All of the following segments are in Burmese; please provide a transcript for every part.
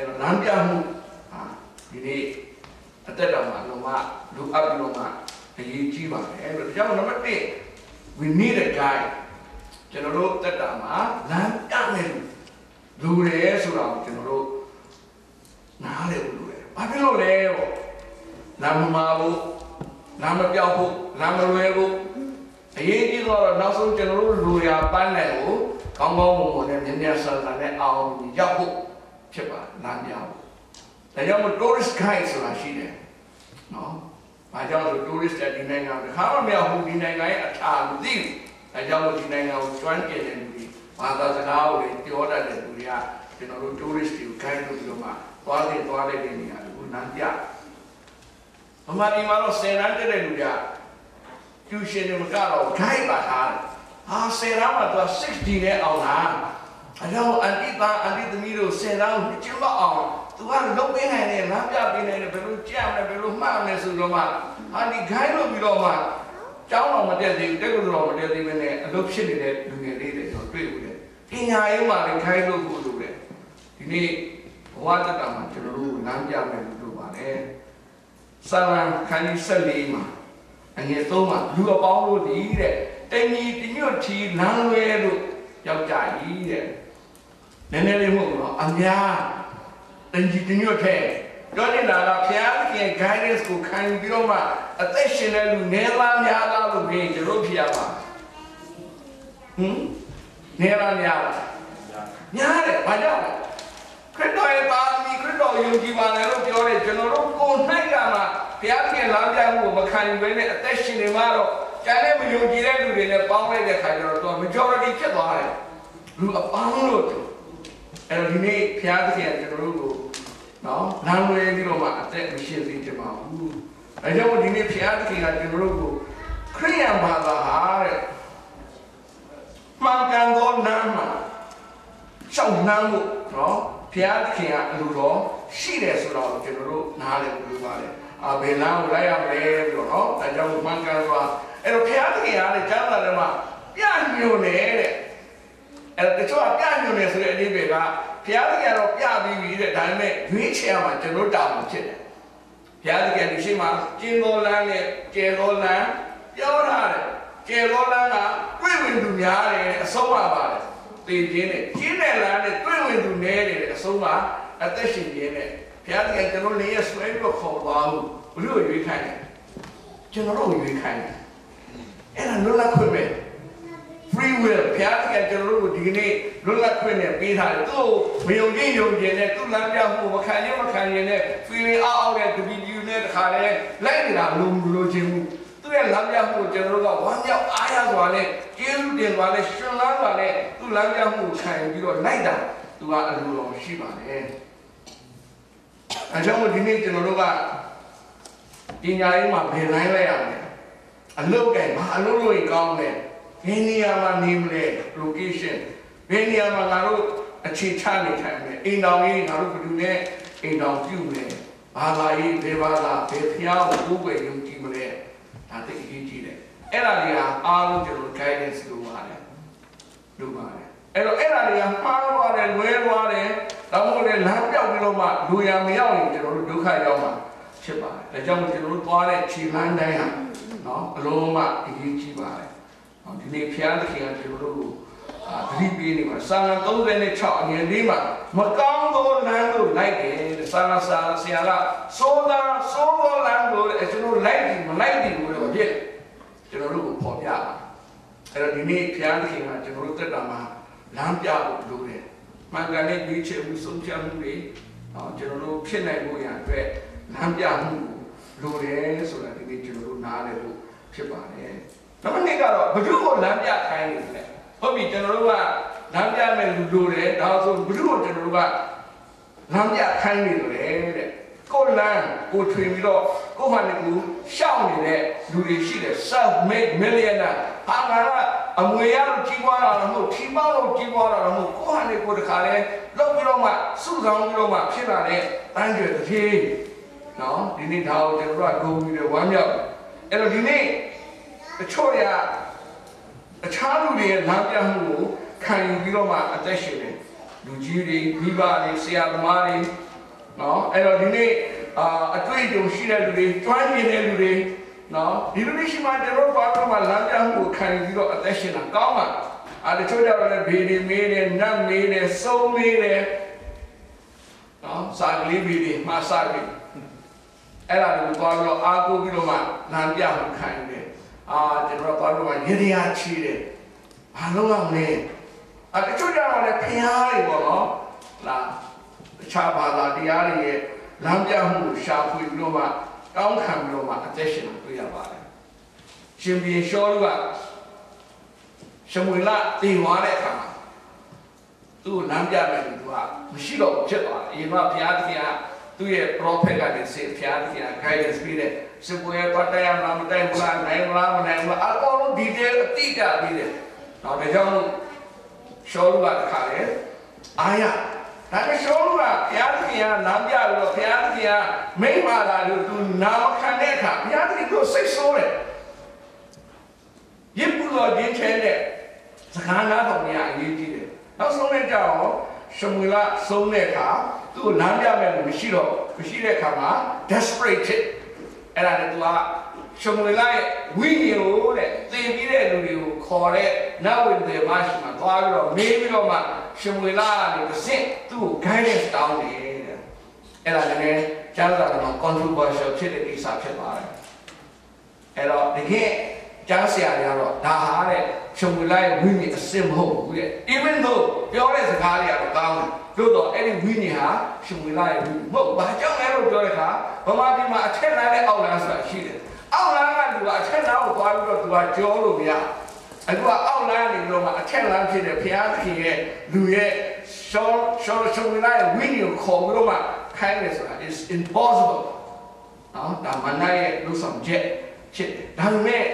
အဲ့တော့လမ်းပြမှုဟာဒီနေ့အသက်တော်မှာလုံးဝလူအပ်ပြီးတော့မှအရေးကြီးပါတယ်အဲ့တော့ဒါကြောင့်နံပါတ်1 we need a guide ကျွန်တော်တို့တက်တာမှာလမ်းပြမယ်လူတယ်ဆိုတာကိုကျွန်တော်တို့နားလည်လို့ရတယ်ဘာဖြစ်လို့လဲပေါ့လမ်းမမာဘူးလမ်းမပြောက်ဘူးလမ်းမလွယ်ဘူးအရေးကြီးတော့နောက်ဆုံးကျွန်တော်တို့လူရပန်းတယ်ကိုကောင်းကောင်းမွန်မွန်နဲ့မြင်မြတ်ဆန်ဆန်နဲ့အောင်ရောက်ဖို့ ဖြစ်ပါလမ်းပြဖို့ဒါကြောင့်မို့ tourist guide ဆိုတာရှိတယ်နော်ဘာကြောင့်လဲ tourist တဲ့ဒီနိုင်ငံတစ်ခါမှမရောက်ဘူးဒီနိုင်ငံရဲ့အထာမသိဘူးအဲကြောင့်မို့ဒီနိုင်ငံကိုကျွမ်းကျင်တဲ့လူတွေဘာသာစကားကိုပြောတတ်တဲ့လူတွေကကျွန်တော်တို့ tourist တွေကို guide လုပ်ပြီးတော့မှသွားတဲ့သွားတဲ့နေရာတွေကိုနမ်းပြဗမာပြည်မှာတော့ဆယ်တန်းတက်တဲ့လူတွေကကျူရှင်တွေမကတော့ guide ပါထားတယ်ဟာဆယ်တန်းမှာသူက60နဲ့အောင်လား အဲကြောင့်အန်တီသားအန်တီသမီးတို့ဆယ်တန်းကိုကျင်းတော့အောင်သူကလုပ်ပေးနိုင်တယ်လမ်းပြပေးနိုင်တယ်ဘယ်လိုကြံ့မလဲဘယ်လိုမှတ်မလဲဆိုတော့မှဟာဒီ guide လုပ်ပြီးတော့မှကျောင်းတော်မတက်သေးဘူးတက်ကူတော်မတက်သေးဘဲနဲ့အလုပ်ဖြစ်နေတဲ့လူငယ်လေးတွေတော့တွေ့ဘူးလေပညာရေးမှာလည်း guide လုပ်ဖို့လိုတယ်ဒီနေ့ဘဝတက်တာမှာကျွန်တော်တို့လမ်းပြမယ်လို့ပြောပါတယ်စာလံခန်းကြီး14မှာအငယ်သုံးမှာလူအပေါင်းတို့ဒီတဲ့တဏီတညွတ်ထီလမ်းလွဲလို့ယောက်ျားကြီးတဲ့ နည်းနည်းလေးမဟုတ်ဘူးနော်အများတဏီတညွတ်ထဲပြောနေတာကဖျားသခင် guidance ကိုခံယူပြီးတော့မှအသက်ရှင်တဲ့လူနည်းလားများလားလို့ပြောရင်ကျွန်တော်ဖြစ်ရပါဟမ်နည်းလားများလားများတယ်ဘာကြောင့်လဲခရစ်တော်ရဲ့ပါမီခရစ်တော်ယုံကြည်ပါလေလို့ပြောတယ်ကျွန်တော်တို့ကိုယ်၌ကမှဘုရားခင်လမ်းပြမှုကိုမခံယူဘဲနဲ့အသက်ရှင်နေမှာတော့ကျန်တဲ့မယုံကြည်တဲ့လူတွေနဲ့ပေါင်းလိုက်တဲ့ခါကျတော့သူက majority ဖြစ်သွားတယ်လူအပေါင်းလို့ အဲ့တော့ဒီနေ့ဘုရားသခင်ကကျွန်တော်တို့ကိုနော်လမ်းလွဲပြီးတော့မှအသက်မရှိစေချင်ပါဘူးအဲကြောင့်ဒီနေ့ဘုရားသခင်ကကျွန်တော်တို့ကိုခရိယန်ဘာသာဟာတဲ့မှန်ကန်သောနာမှာရှောက်နှမ်းဖို့နော်ဘုရားသခင်ကအလိုတော်ရှိတယ်ဆိုတော့ကျွန်တော်တို့နားလည်လို့ပါတယ်အာဘယ်လမ်းကိုလိုက်ရမလဲပြီးတော့နော်အဲကြောင့်မှန်ကန်စွာအဲ့တော့ဘုရားသခင်ကလည်းကျမ်းစာထဲမှာပြညွန်နေတဲ့အဲ့တချို့ကပြညွန်နေဆို တဲ့အဓိပ္ပာယ်ကဘုရားသခင်ကတော့ပြပြီးပြီတဲ့ဒါပေမဲ့ရွေးချယ်ရမှာကျွန်တော်တာဝန်ဖြစ်တယ်ဘုရားသခင်ဒီရှိမှာကျင်းတော်လမ်းနဲ့ကျဲတော်လမ်းပြောထားတယ်ကျဲတော်လမ်းကတွေ့ဝင်သူများတယ်အဆုံးပါပါတယ်တည်ခြင်းနဲ့ကျင်းတဲ့လမ်းနဲ့တွေ့ဝင်သူနည်းတယ်အဆုံးပါအသက်ရှင်ခြင်းနဲ့ဘုရားသခင်ကျွန်တော်လည်းဆွဲပြီးတော့ခေါ်သွားလို့ဘုရားရွေးခိုင်းတယ်ကျွန်တော်တို့ရွေးခိုင်းတယ်အဲ့ဒါလွတ်လပ်ခွင့်ပဲ free will ဘုရားသခင်ကျွန်တော်တို့ကိုဒီကနေ့လွတ်လပ်ခွင့်နဲ့ပေးထားတယ်သူ့မယုံကြည်ယုံကြည်နဲ့သူ့လမ်းပြမှုမခံရမခံရနဲ့ feeling အောက်အောက်နဲ့တပီပြူနဲ့တခါလဲလိုက်နေတာလို့မလို့ခြင်းဘူးသူ့ရဲ့လမ်းပြမှုကိုကျွန်တော်တို့ကဝမ်းမြောက်အားရစွာနဲ့ကျေးဇူးတင်စွာနဲ့ရှင်လန်းစွာနဲ့သူ့လမ်းပြမှုကိုခံပြီးတော့လိုက်တာသူကအလိုတော်ရှိပါတယ်အဲကြောင့်ဒီနေ့ကျွန်တော်တို့ကပညာရေးမှာဘယ်လိုင်းလိုက်ရမလဲအလုပ်ကဲဘာအလုပ်လို့ရင်ကောင်းလဲ ဘယ်နေရာမှာနေမလဲ location ဘယ်နေရာမှာငါတို့အခြေချနေထိုင်မလဲအိမ်တော်ကြီးငါတို့ဘယ်သူနဲ့အိမ်တော်ပြုမလဲဘာသာရေးဘယ်ဘာသာဘယ်ဖျားကိုကိုယ်ပဲယုံကြည်မလဲဒါသိအရေးကြီးတယ်အဲ့ဒါတွေကအားလုံးကျွန်တော် guidance လုပ်ပါတယ်လုပ်ပါတယ်အဲ့တော့အဲ့ဒါတွေကမှားသွားတယ်လွဲသွားတယ်တော့မဟုတ်လေလမ်းပြောက်ပြီးတော့မှလူရမရောက်ရင်ကျွန်တော်တို့ဒုက္ခရောက်မှာဖြစ်ပါတယ်ဒါကြောင့်ကျွန်တော်တို့သွားတဲ့ခြေလမ်းတိုင်းဟာနော်အလုံးမအရေးကြီးပါတယ် ဒီနေ့ဖျားသခင်ကကျွန်တော်တို့ကိုအာသတိပေးနေပါစာလံ36အငယ်လေးမှာမကောင်းသောလမ်းကိုလိုက်တယ်စာလံစာဆရာကစိုးသာစိုးသောလမ်းကိုကျွန်တော်လိုက်တယ်မလိုက်တယ်လို့ပြောဖြစ်ကျွန်တော်တို့ကိုပေါ်ပြတာအဲ့တော့ဒီနေ့ဖျားသခင်ကကျွန်တော်တို့တက်တာမှာလမ်းပြဖို့လိုတယ်မှန်ကန်တဲ့ရွေးချယ်မှုဆုံးဖြတ်မှုတွေနော်ကျွန်တော်တို့ဖြစ်နိုင်ဖို့ရအတွက်လမ်းပြမှုလိုတယ်ဆိုတာဒီနေ့ကျွန်တော်တို့နားလည်ဖို့ဖြစ်ပါတယ်။ နောက်တစ်ကတော့ဘု து ကိုလမ်းပြခိုင်းနေတယ်။ဟုတ်ပြီကျွန်တော်တို့ကလမ်းပြမယ်လူလိုတယ်ဒါဆိုဘု து ကိုကျွန်တော်တို့ကလမ်းပြခိုင်းနေတယ်တဲ့။ကိုလမ်းကိုထွင်ပြီးတော့ကိုဟာနေကူရှောက်နေတဲ့လူတွေရှိတယ် self made millionaire ဟာငါကအမွေရလို့ကြီးပွားတာတော့မဟုတ်ထီပေါင်းလို့ကြီးပွားတာတော့မဟုတ်ကိုဟာနေကိုတခါလဲလောက်ပြီးတော့မှစုဆောင်ပြီးတော့မှဖြစ်လာတဲ့တန်းကျွယ်တစ်ပြေးနော်ဒီနေ့ဒါကိုကျွန်တော်တို့ကဂုဏ်ပြီးတော့ဝမ်းမြောက်အဲ့တော့ဒီနေ့ တချို့ရအခြားလူတွေရဲ့လမ်းပြမှုကိုခံယူပြီးတော့မှအသက်ရှင်တယ်လူကြီးတွေမိဘတွေဆရာသမားတွေနော်အဲ့တော့ဒီနေ့အာအတွေ့အကြုံရှိတဲ့လူတွေကျွမ်းကျင်တဲ့လူတွေနော်ဒီလူတွေရှိမှကျွန်တော်ဘာလို့မှလမ်းပြမှုကိုခံပြီးတော့အသက်ရှင်တာကောင်းပါအဲတချို့ကြတော့လည်းဘေးတွေမေးတယ်နတ်မေးတယ်စုံမေးတယ်နော်စာကလေးဘေးတွေမှားစားပြီးအဲ့ဒါကိုသွားပြီးတော့အားကိုးပြီးတော့မှလမ်းပြမှုခံတယ် အာကျွန်တော်သွားပြီးတော့ရေဒီယာချီတယ်ဘာလို့လဲမလဲအဲတချို့ကြတော့လည်းဖျားတွေပေါ့နော်လားတခြားဘာသာတရားတွေရဲ့လမ်းပြမှုကိုရှာဖွေပြီးတော့မှတောင်းခံပြီးတော့မှအသက်ရှင်တာတွေ့ရပါတယ်ရှင်ဘီရှောလူကရှမွေလတည်သွားတဲ့အခါမှာသူ့ကိုလမ်းပြမယ်သူကမရှိတော့ဘူးဖြစ်သွားတယ်အရင်ကဘုရားသခင်က သူ့ရဲ့ prophet ကနေစေဘုရားသခင်က guidance ပေးတယ်စပွေပတ်တယ်မလားမတိုင်ဘူးလားနိုင်မလားမနိုင်ဘူးလားအကုန်လုံး detail အတိအကျပေးတယ်နောက်ဒါကြောင့်ရှောလူကတခါလေအာရဒါပေမဲ့ရှောလူကဘုရားသခင်ကလမ်းပြပြီးတော့ဘုရားသခင်ကမိန့်ပါလာလို့သူနာမခံတဲ့အခါဘုရားသခင်ကိုစိတ်ဆိုးတယ်ရစ်ပူတော်ခြင်းချဲတဲ့စကားနာတော်များအရေးကြီးတယ်နောက်ဆုံးနဲ့ကြောင် ရှမွေလဆုံးတဲ့အခါသူ့ကိုလမ်းပြမယ်လို့မရှိတော့မရှိတဲ့အခါမှာ desperate ဖြစ်အဲ့ဒါနဲ့သူကရှမွေလရဲ့ဝိညာဉ်ကိုတဲ့သင်ပြီးတဲ့လူတွေကိုခေါ်တဲ့နတ်ဝင်တွေမရှိမှသွားပြီးတော့မေးပြီးတော့မှရှမွေလကနေတစ်ဆင့်သူ့ကို guidance တောင်းတယ်တဲ့အဲ့ဒါလည်းကျမ်းစာတော် controversial ဖြစ်တဲ့ကိစ္စဖြစ်သွားတယ်အဲ့တော့တကယ် ကြားဆရာတွေကတော့ဒါဟာတဲ့ရှုံဝလာရဲ့ဝိညာဉ်အစစ်မဟုတ်ဘူးတဲ့ even though ပြောတဲ့စကားတွေကတော့ကောင်းတယ်သို့တော့အဲ့ဒီဝိညာဉ်ဟာရှုံဝလာရဲ့ဝိညာဉ်မဟုတ်ဘာကြောင့်လဲလို့ပြောတဲ့အခါဗမာပြည်မှာအထက်လမ်းနဲ့အောက်လမ်းဆိုတာရှိတယ်အောက်လမ်းကလူကအထက်လမ်းကိုသွားပြီးတော့သူကကြောလို့မရအခုကအောက်လမ်းနေပြီးတော့မှအထက်လမ်းဖြစ်တဲ့ဘုရားသခင်ရဲ့လူရဲ့ရှောရှောရှုံဝလာရဲ့ဝိညာဉ်ကိုခေါ်ပြီးတော့မှခိုင်းတယ်ဆိုတာ is impossible နော်ဒါမနာရဲ့လူဆောင်ချက်ဖြစ်တယ်ဒါပေမဲ့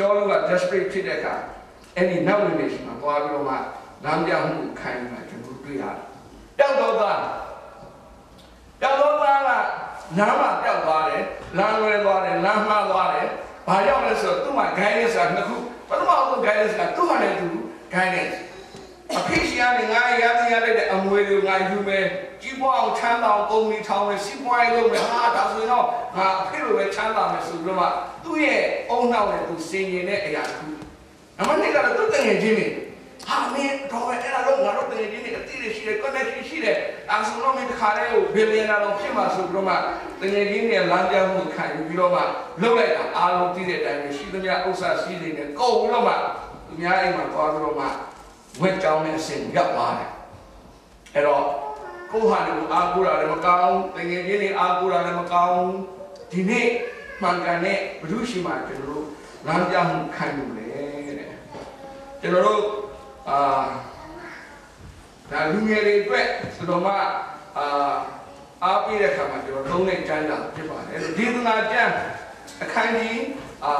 ရှောလူက desperate ဖြစ်တဲ့အခါအဲ့ဒီနောက်ဝင်နေရှိမှာသွားပြီးတော့မှလမ်းပြမှုခိုင်းတာကျွန်တော်တွေ့ရတယ်။တောက်တော့သားတောက်တော့သားကနားမှာတောက်သွားတယ်လမ်းလွဲသွားတယ်လမ်းမှားသွားတယ်ဘာကြောင့်လဲဆိုတော့သူ့မှာ guidance ကနှစ်ခုပထမဆုံး guidance ကသူ့ဟာနဲ့သူ guidance အဖေရှင်ကနေငါရရရလိုက်တဲ့အမွေတွေငါယူမယ်ကြီးပွားအောင်ချမ်းသာအောင်ကုမ္ပဏီထောင်မယ်စီးပွားရေးလုပ်မယ်ဟာဒါဆိုရင်တော့ငါအဖေလိုပဲချမ်းသာမယ်ဆိုပြီးတော့မှသူ့ရဲ့အုံနောက်နဲ့သူစင်ရင်တဲ့အရာတစ်ခုနံပါတ်2ကတော့သူ့တငယ်ချင်းတွေဟာမင်းတော့ပဲအဲ့ဒါတော့ငါတို့တငယ်ချင်းတွေအတိတွေရှိတယ် connection ရှိတယ်အဲဆိုတော့မင်းတခါတည်းကိုဘီလီယံနာတော့ဖြစ်မှာဆိုပြီးတော့မှတငယ်ချင်းတွေလမ်းပြမှုခံယူပြီးတော့မှလုပ်လိုက်တာအားလုံးသိတဲ့အတိုင်းပဲရှိသမျှဥစ္စာရှိနေတယ်ကုန်ပြီးတော့မှသူများအိမ်မှာသွားပြီးတော့မှ ဝက်ကြောင်းနဲ့အစင်ရောက်သွားတယ်အဲ့တော့ကိုဟာလည်းအာကိုရာလည်းမကောင်းတကယ်ကြီးနေအာကိုရာလည်းမကောင်းဒီနေ့မှန်ကန်တဲ့ဘုရုရှိမှကျွန်တော်တို့လမ်းပြမှုခံယူလေတဲ့ကျွန်တော်တို့အာဒါလူငယ်တွေအတွက်ဆိုတော့မှအာအားပေးတဲ့ခါမှာကျွန်တော်သုံးတဲ့ကျမ်းစာဖြစ်ပါတယ်ဒေသနာကျမ်းအခန်းကြီးအာ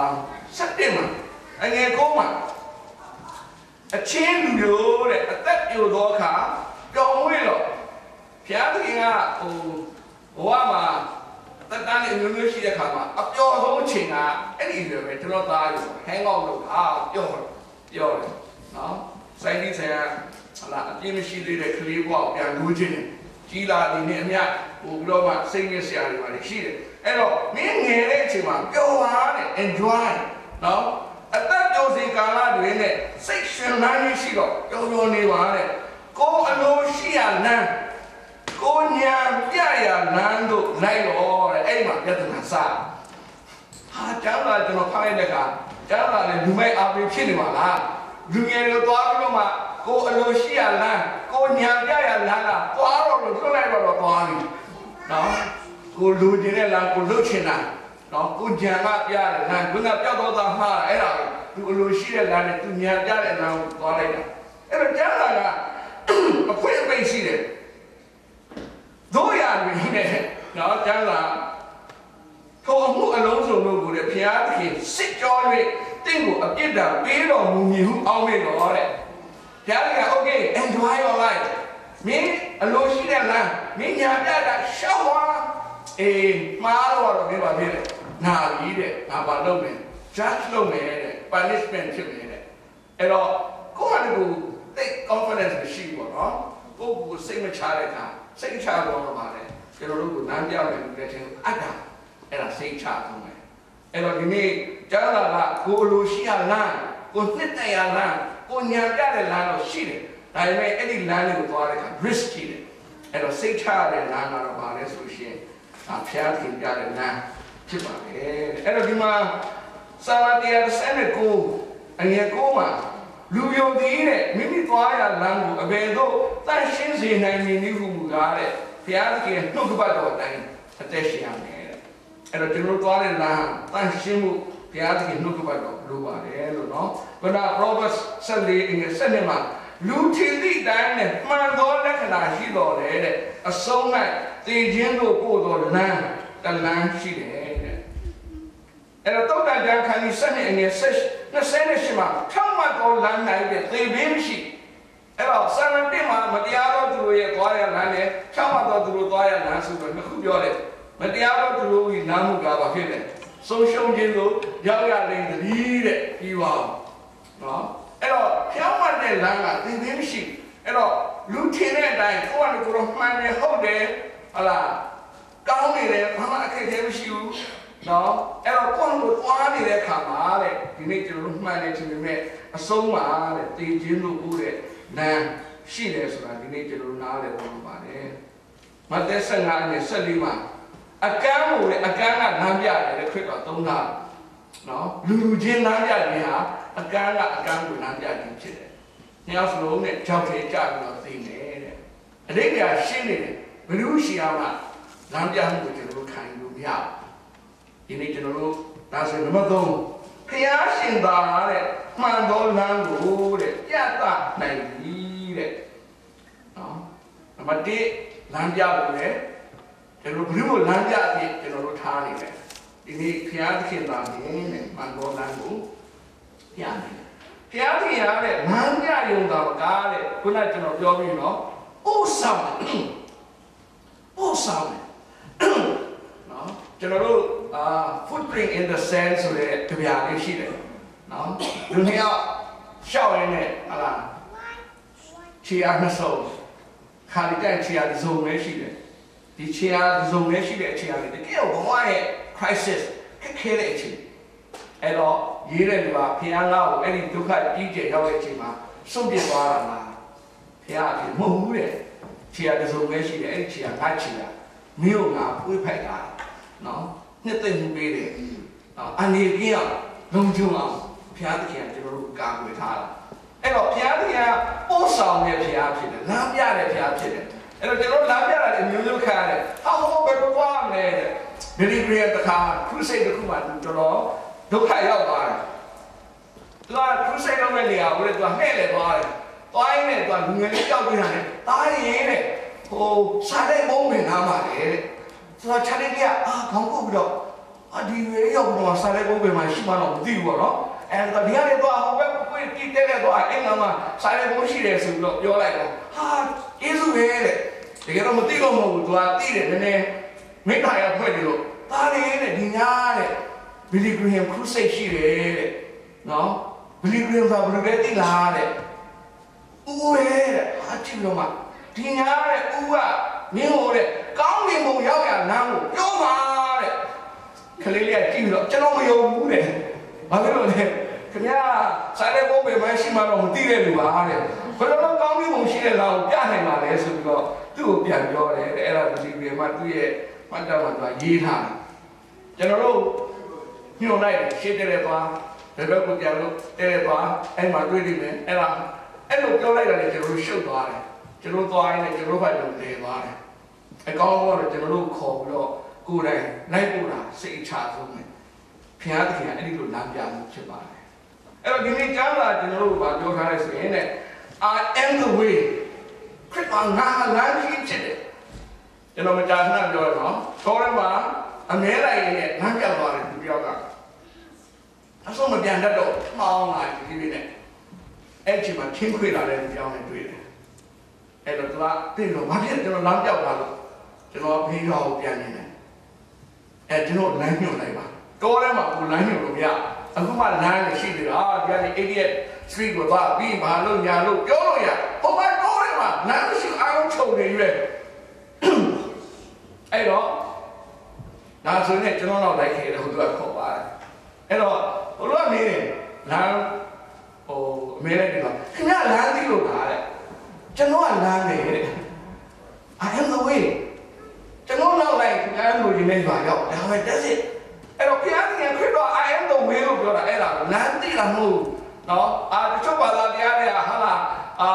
7မှာအငယ်9မှာ အချင်းလူတို့တဲ့အသက်ပြိုသောအခါကြောင်ဝေးတော့ဘုရားသခင်ကဟိုဘဝမှာတက်တန်းနေမျိုးမျိုးရှိတဲ့ခါမှာအပျော်ဆုံးအချိန်ကအဲ့ဒီလိုပဲကျွန်တော်သားอยู่ hang out လုပ်တာပျော်ပျော်တယ်နော်စိုင်းဒီဆိုင်ကဟလာအပြင်းမရှိသေးတဲ့ကလေးဘဝကိုပြန်လူချင်းတယ်ကြီးလာနေနဲ့အမြဟိုပြီးတော့မှစိတ်ညစ်စရာတွေပါလေရှိတယ်အဲ့တော့မင်းငယ်တဲ့အချိန်မှာပျော်ပါတဲ့ enjoy နော်အသ က်ကြိုစီကာလတွေနဲ့စိတ်ရှင်လန်းရှိတော့ပျော်ပျော်နေပါတဲ့ကိုယ်အလိုရှိရလမ်းကိုညာပြရလမ်းတို့လိုက်တော့တဲ့အဲ့မှာပြဿနာစဟာကျောင်းလာကျွန်တော်ဖိုင်တဲ့ကကျောင်းလာလည်းလူမိုက်အားပေးဖြစ်နေပါလားလူငယ်တွေသွားပြီးတော့မှကိုအလိုရှိရလမ်းကိုညာပြရလမ်းကသွားတော့လို့လွတ်လိုက်တော့သွားပြီနော်ကိုလူကျင်တဲ့လမ်းကိုလွတ်ချင်တာ နော်ကိုညာကပြရတယ်လမ်းဘုရားပြောက်တော့သားမှားအဲ့ဒါသူအလိုရှိတဲ့လမ်းနဲ့သူညာပြတဲ့လမ်းကိုသွားလိုက်တာအဲ့တော့ကျောင်းလာကအခွင့်အပေးရှိတယ်တို့ရတွေနဲ့နော်ကျမ်းစာထိုအမှုအလုံးစုံတို့ကိုလည်းဘုရားသခင်စစ်ကြော၍တင့်ကိုအပြစ်ဒဏ်ပေးတော်မူမည်ဟုအောက်မေ့တော်တဲ့ဘုရားသခင် okay enjoy your life မင်းအလိုရှိတဲ့လမ်းမင်းညာပြတာရှောက်သွားအေးမှားတော့တော့မင်းပါဖြစ်တယ် နာပြီတဲ့ငါပါလုပ်မယ် judge လုပ်မယ်တဲ့ punishment ဖြစ်မယ်တဲ့အဲ့တော့ကိုယ့်ဟာကိုသိ confidence မရှိဘူးပေါ့နော်ကိုယ့်ကိုစိတ်မချတဲ့အခါစစိတ်ချတော့မှာလေကျွန်တော်တို့ကလမ်းပြမယ်လူတဲ့ချင်းအတ္တအဲ့ဒါစိတ်ချဆုံးပဲအဲ့တော့ဒီနေ့ကြားလာကကိုအလိုရှိရလမ်းကိုနှစ်တရလမ်းကိုညာပြတဲ့လမ်းတော့ရှိတယ်ဒါပေမဲ့အဲ့ဒီလမ်းလေးကိုသွားတဲ့အခါ risk ရှိတယ်အဲ့တော့စိတ်ချတဲ့လမ်းကတော့ဘာလဲဆိုရှင်အဖျားခင်ပြတဲ့လမ်း ဖြစ်ပါလေအဲ့တော့ဒီမှာစာမတရားစနကိုအငယ်ကိုမှာလူယုံသည်တဲ့မိမိသွားရလမ်းကိုအဘယ်သို့တန့်ရှင်းစေနိုင်မည်နည်းဟုမူကားတဲ့ဘုရားသခင်နှုတ်ကပတ်တော်တိုင်းအသက်ရှင်ရမယ်တဲ့အဲ့တော့ကျွန်တော်သွားတဲ့လမ်းတန့်ရှင်းမှုဘုရားသခင်နှုတ်ကပတ်တော်လိုပါတယ်လို့နော်ဘုရား Proverbs 14အငယ်7မှာလူထင်သည့်တိုင်းနဲ့မှန်သောလက္ခဏာရှိတော်လေတဲ့အဆုံး၌တည်ခြင်းတို့ပို့တော်လမ်းတလမ်းရှိတယ်တဲ့ အဲ့တော့တောက်တန်ကြံခန်းကြီး7အငယ်28မှာဖြောင်းမတော်လမ်း၌တဲ့သေဘင်းရှိအဲ့တော့ဆန္ဒတင်မှာမတရားသောသူတို့ရဲ့သွားရလမ်းနဲ့ဖြောင်းမတော်သူတို့သွားရလမ်းဆိုတော့နှစ်ခုပြောတယ်မတရားသောသူတို့ရဲ့နားမှုကဘာဖြစ်လဲဆုံးရှုံးခြင်းတို့ရောက်ရလိမ့်သတည်းတဲ့ပြီးပါနော်အဲ့တော့ဖြောင်းမတဲ့လမ်းကသေဘင်းရှိအဲ့တော့လူထင်တဲ့အတိုင်းကိုယ့်ကကိုယ်တော့မှန်တယ်ဟုတ်တယ်ဟလားကောင်းနေတယ်ဘာမှအခက်အခဲမရှိဘူး နော်အဲ့တော့ကိုယ့်ကိုသွားနေတဲ့ခါမှာတဲ့ဒီနေ့ကျွန်တော်တို့မှန်တယ်ထင်ပေမဲ့အဆုံးမှာတဲ့တည်ခြင်းလို့ပြောတဲ့နာရှိတယ်ဆိုတာဒီနေ့ကျွန်တော်တို့နားလည်ဖို့ပါတယ်မဿဲ15နဲ့14မှာအကမ်းကိုလည်းအကမ်းကလမ်းပြတယ်လေခရစ်တော်သုံးတာနော်လူလူချင်းလမ်းပြခြင်းဟာအကမ်းကအကမ်းကိုလမ်းပြခြင်းဖြစ်တယ်။ညောင်စလုံးနဲ့ကြောက်သေးကြပြီးတော့သိနေတဲ့အတိတ်ကရှင်းနေတယ်ဘယ်လိုရှိအောင်မှလမ်းပြမှုကိုကျွန်တော်တို့ခံယူလို့မရဘူး။ ဒီနေ့ကျွန်တော်တို့ဒါဆိုနံပါတ်3ဖျားရှင်သာတဲ့မှန်သောလမ်းကိုတဲ့ပြသနိုင်ပြီတဲ့နော်နံပါတ်1လမ်းပြဖို့လေကျွန်တော်ဘယ်လိုလမ်းပြပြီးကျွန်တော်တို့ထားနေလဲဒီနေ့ဖျားသခင်သာနေနဲ့မှန်သောလမ်းကိုပြနေတယ်ဖျားသခင်ရတဲ့လမ်းပြရုံသာမကားတဲ့ခုနကကျွန်တော်ပြောပြီးနော်ဥဆောင်ဥဆောင်နော်ကျွန်တော်တို့ အာ footprint in the sand ဆိုတဲ့ကြပြလေးရှိတယ်နော်လူနှစ်ယောက်ရှောက်ရင်းနဲ့ဟလာခြေအားနှစ်စုံခါလီကန်ခြေအားတစ်စုံပဲရှိတယ်ဒီခြေအားတစ်စုံပဲရှိတဲ့အချိန်အားလေးတကယ်ဘဝရဲ့ crisis ခက်ခဲတဲ့အချိန်အဲ့တော့ရေးတဲ့လူကဖခင်ငါ့ကိုအဲ့ဒီဒုက္ခကြီးကျယ်ရောက်တဲ့အချိန်မှာစွန့်ပစ်သွားတာလားဖခင်အဖြစ်မဟုတ်ဘူးတဲ့ခြေအားတစ်စုံပဲရှိတယ်အဲ့ဒီခြေအားငါခြေအားမင်းတို့ငါပွေးဖိုက်တာနော် နှစ်သိမ့်မှုပေးတယ်နော်အနေကင်းအောင်လုံခြုံအောင်ဘုရားသခင်ကကျွန်တော်တို့ကာကွယ်ထားတာအဲ့တော့ဘုရားသခင်ကပို့ဆောင်တဲ့ဘုရားဖြစ်တယ်လမ်းပြတဲ့ဘုရားဖြစ်တယ်အဲ့တော့ကျွန်တော်လမ်းပြတာလည်းမျိုးမျိုးခံရတယ်ဟာဟောဘယ်လိုသွားမလဲတဲ့မိဂရီတခါခရုစိတ်တစ်ခုမှကျွန်တော်ဒုက္ခရောက်သွားတယ်သူကခရုစိတ်လုပ်တဲ့နေရာကိုလေသူကနှဲ့လေသွားတယ်သွားရင်းနဲ့သူကလူငယ်လေးကြောက်ပြီးတာလေတားရင်တဲ့ဟိုစားတဲ့ဘုံဝင်သားပါလေတဲ့ ဆိုတော့ challenge ကအာခေါင်းကုတ်ပြီးတော့အဒီရေရောက်တော့စားတဲ့ဘုံဝင်မှာရှိမှတော့မသိဘူးပေါ့နော်အဲ့တော့ဒီကနေတော့ဟိုဘက်ကိုတိတဲတဲ့တော့အဲ့မှာစားတဲ့ဘုံရှိတယ်ဆိုပြီးတော့ပြောလိုက်တော့ဟာကျေးဇူးပဲတဲ့တကယ်တော့မသိလို့မဟုတ်ဘူးသူကသိတယ်နည်းနည်းမိခါရဖွဲ့တယ်လို့ဒါလေးတဲ့ဒီညာတဲ့ဘီလီဂရမ်ခရုစိတ်ရှိတယ်တဲ့နော်ဘီလီဂရမ်ဆိုဘယ်လိုလဲသိလားတဲ့ဦးရဲ့တဲ့ဟာချီလို့မှဒီညာတဲ့ဦးကမင်းဟိုတဲ့ ကောင်းနေမုံရောက်ရလမ်းကိုပြောပါတဲ့ခလေးလေးကကြည့်ပြီးတော့ကျွန်တော်မယုံဘူးတဲ့ဘာဖြစ်လို့လဲခင်ဗျာစားတဲ့ဘုံပဲမရှိမှတော့မသိတဲ့လူပါတဲ့ဘယ်လိုလုပ်ကောင်းပြီးမုံရှိတဲ့လောက်ပြနိုင်ပါလဲဆိုပြီးတော့သူ့ကိုပြန်ပြောတယ်တဲ့အဲ့ဒါဒီပြေမှာသူ့ရဲ့မှတ်တမ်းမှာသူကရေးထားတယ်ကျွန်တော်တို့ညှို့လိုက်ရှင်းတယ်သွားဘယ်ဘက်ကိုပြန်လို့တဲ့သွားအဲ့မှာတွေ့နေမယ်အဲ့ဒါအဲ့လိုပြောလိုက်တာလေကျွန်တော်တို့ရှုပ်သွားတယ်ကျွန်တော်သွားရင်လည်းကျွန်တော်ဘက်လုံးတည်သွားတယ် အကောင်းဆုံးတော့ကျွန်တော်တို့ခေါ်ပြီးတော့ကိုယ်တိုင်လိုက်ပို့တာစိတ်အချဆုံးပဲဖျားသခင်ကအဲ့ဒီလိုလမ်းပြမှုဖြစ်ပါတယ်အဲ့တော့ဒီနေ့ကြားလာကျွန်တော်တို့ကပြောထားလိုက်ဆိုရင်တဲ့ I am the way ခရစ်တော်ငါလမ်းကြီးဖြစ်တယ်ကျွန်တော်မကြာခဏပြောရအောင်ခေါ်ရမှာအမဲလိုက်ရင်လည်းလမ်းပြသွားတယ်ဒီပြောက်ကအဆုံးမပြန်တတ်တော့မှောင်းလာဒီဒီနဲ့အဲ့ချိန်မှာချင်းခွေလာတဲ့ကြောင်းနဲ့တွေ့တယ်အဲ့တော့သူကပြင်တော့ဘာဖြစ်ကျွန်တော်လမ်းပြောက်သွားလို့ ကျွန်တော်ဖေးတော်ကိုပြန်နေတယ်အဲ့ကျွန်တော်လမ်းညွှန်လိုက်ပါတော်ထဲမှာကိုလမ်းညွှန်လို့မရအခုမှလမ်းရှိသေးတာဒီကနေ idiot street ကိုသွားပြီးဘာလို့ညာလို့ပြောလို့ရဟိုဘက်တော်ထဲမှာလမ်းရှိအောင်ချုံနေရွယ်အဲ့တော့ဒါဆိုရင်ကျွန်တော်တော့လိုက်ခဲ့တယ်ဟိုသူကခေါ်ပါတယ်အဲ့တော့ဘလို့ကနေတယ်လမ်းဟိုအမေလိုက်တယ်ခင်ဗျာလမ်းသိလို့ပါတဲ့ကျွန်တော်ကလမ်းနေတဲ့ I am the way ကျွန်တော်နောက်လိုက်ခင်ဗျားလူကြီးနေပါရောက်ဒါပဲ that's it အဲ့တော့ဘုရားသခင်ခရစ်တော် I am the way လို့ပြောတာအဲ့ဒါလမ်းသိတာမဟုတ်နော်အာတချို့ဘာသာတရားတွေကဟာလာအာ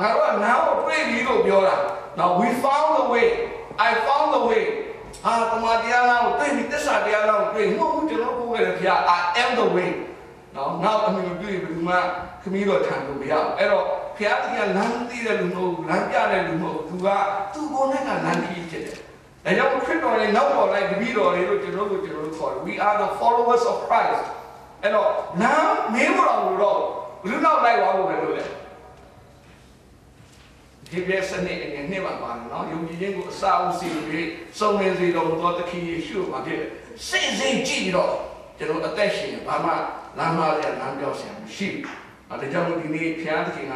ငါတို့ကလမ်းကိုတွေ့ပြီလို့ပြောတာနော် we found the way I found the way အာတမန်တရားလားကိုတွေ့ပြီသစ္စာတရားလားကိုတွေ့မဟုတ်ဘူးကျွန်တော်ကိုယ်ရဲ့ဘုရား I am the way နော်နောက်အမြင်တွေ့ဘယ်သူမှခမီးတော်ထံလို့မရဘူးအဲ့တော့ဘုရားသခင် လမ်းသိတဲ့လူမဟုတ်ဘူးလမ်းပြတဲ့လူမဟုတ်ဘူးသူကသူ့ကိုယ်နဲ့ကလမ်းခီးဖြစ်တယ်ဒါကြောင့်ခရစ်တော်ရဲ့နောက်တော်လိုက်တပည့်တော်တွေလို့ကျွန်တော်တို့ကျွန်တော်တို့ခေါ်တယ် we are the followers of Christ အဲ့တော့လမ်းမင်းဘောတော်လို့တော့ဘယ်လိုနောက်လိုက်သွားဖို့ပဲလို့လဲဒီပြည့်စနစ်အငယ်နှစ်ပါပါတယ်နော်ယုံကြည်ခြင်းကိုအစာအုပ်စီပြီးစုံလင်စေတော်မူသောသခင်ယေရှုမှာဖြစ်စိတ်စိတ်ကြည့်ပြီးတော့ကျွန်တော်အသက်ရှင်ဘာမှလမ်းမရလမ်းပြောင်းစရာမရှိဘူး။အဲဒါကြောင့်ဒီနေ့ဖျားသခင်က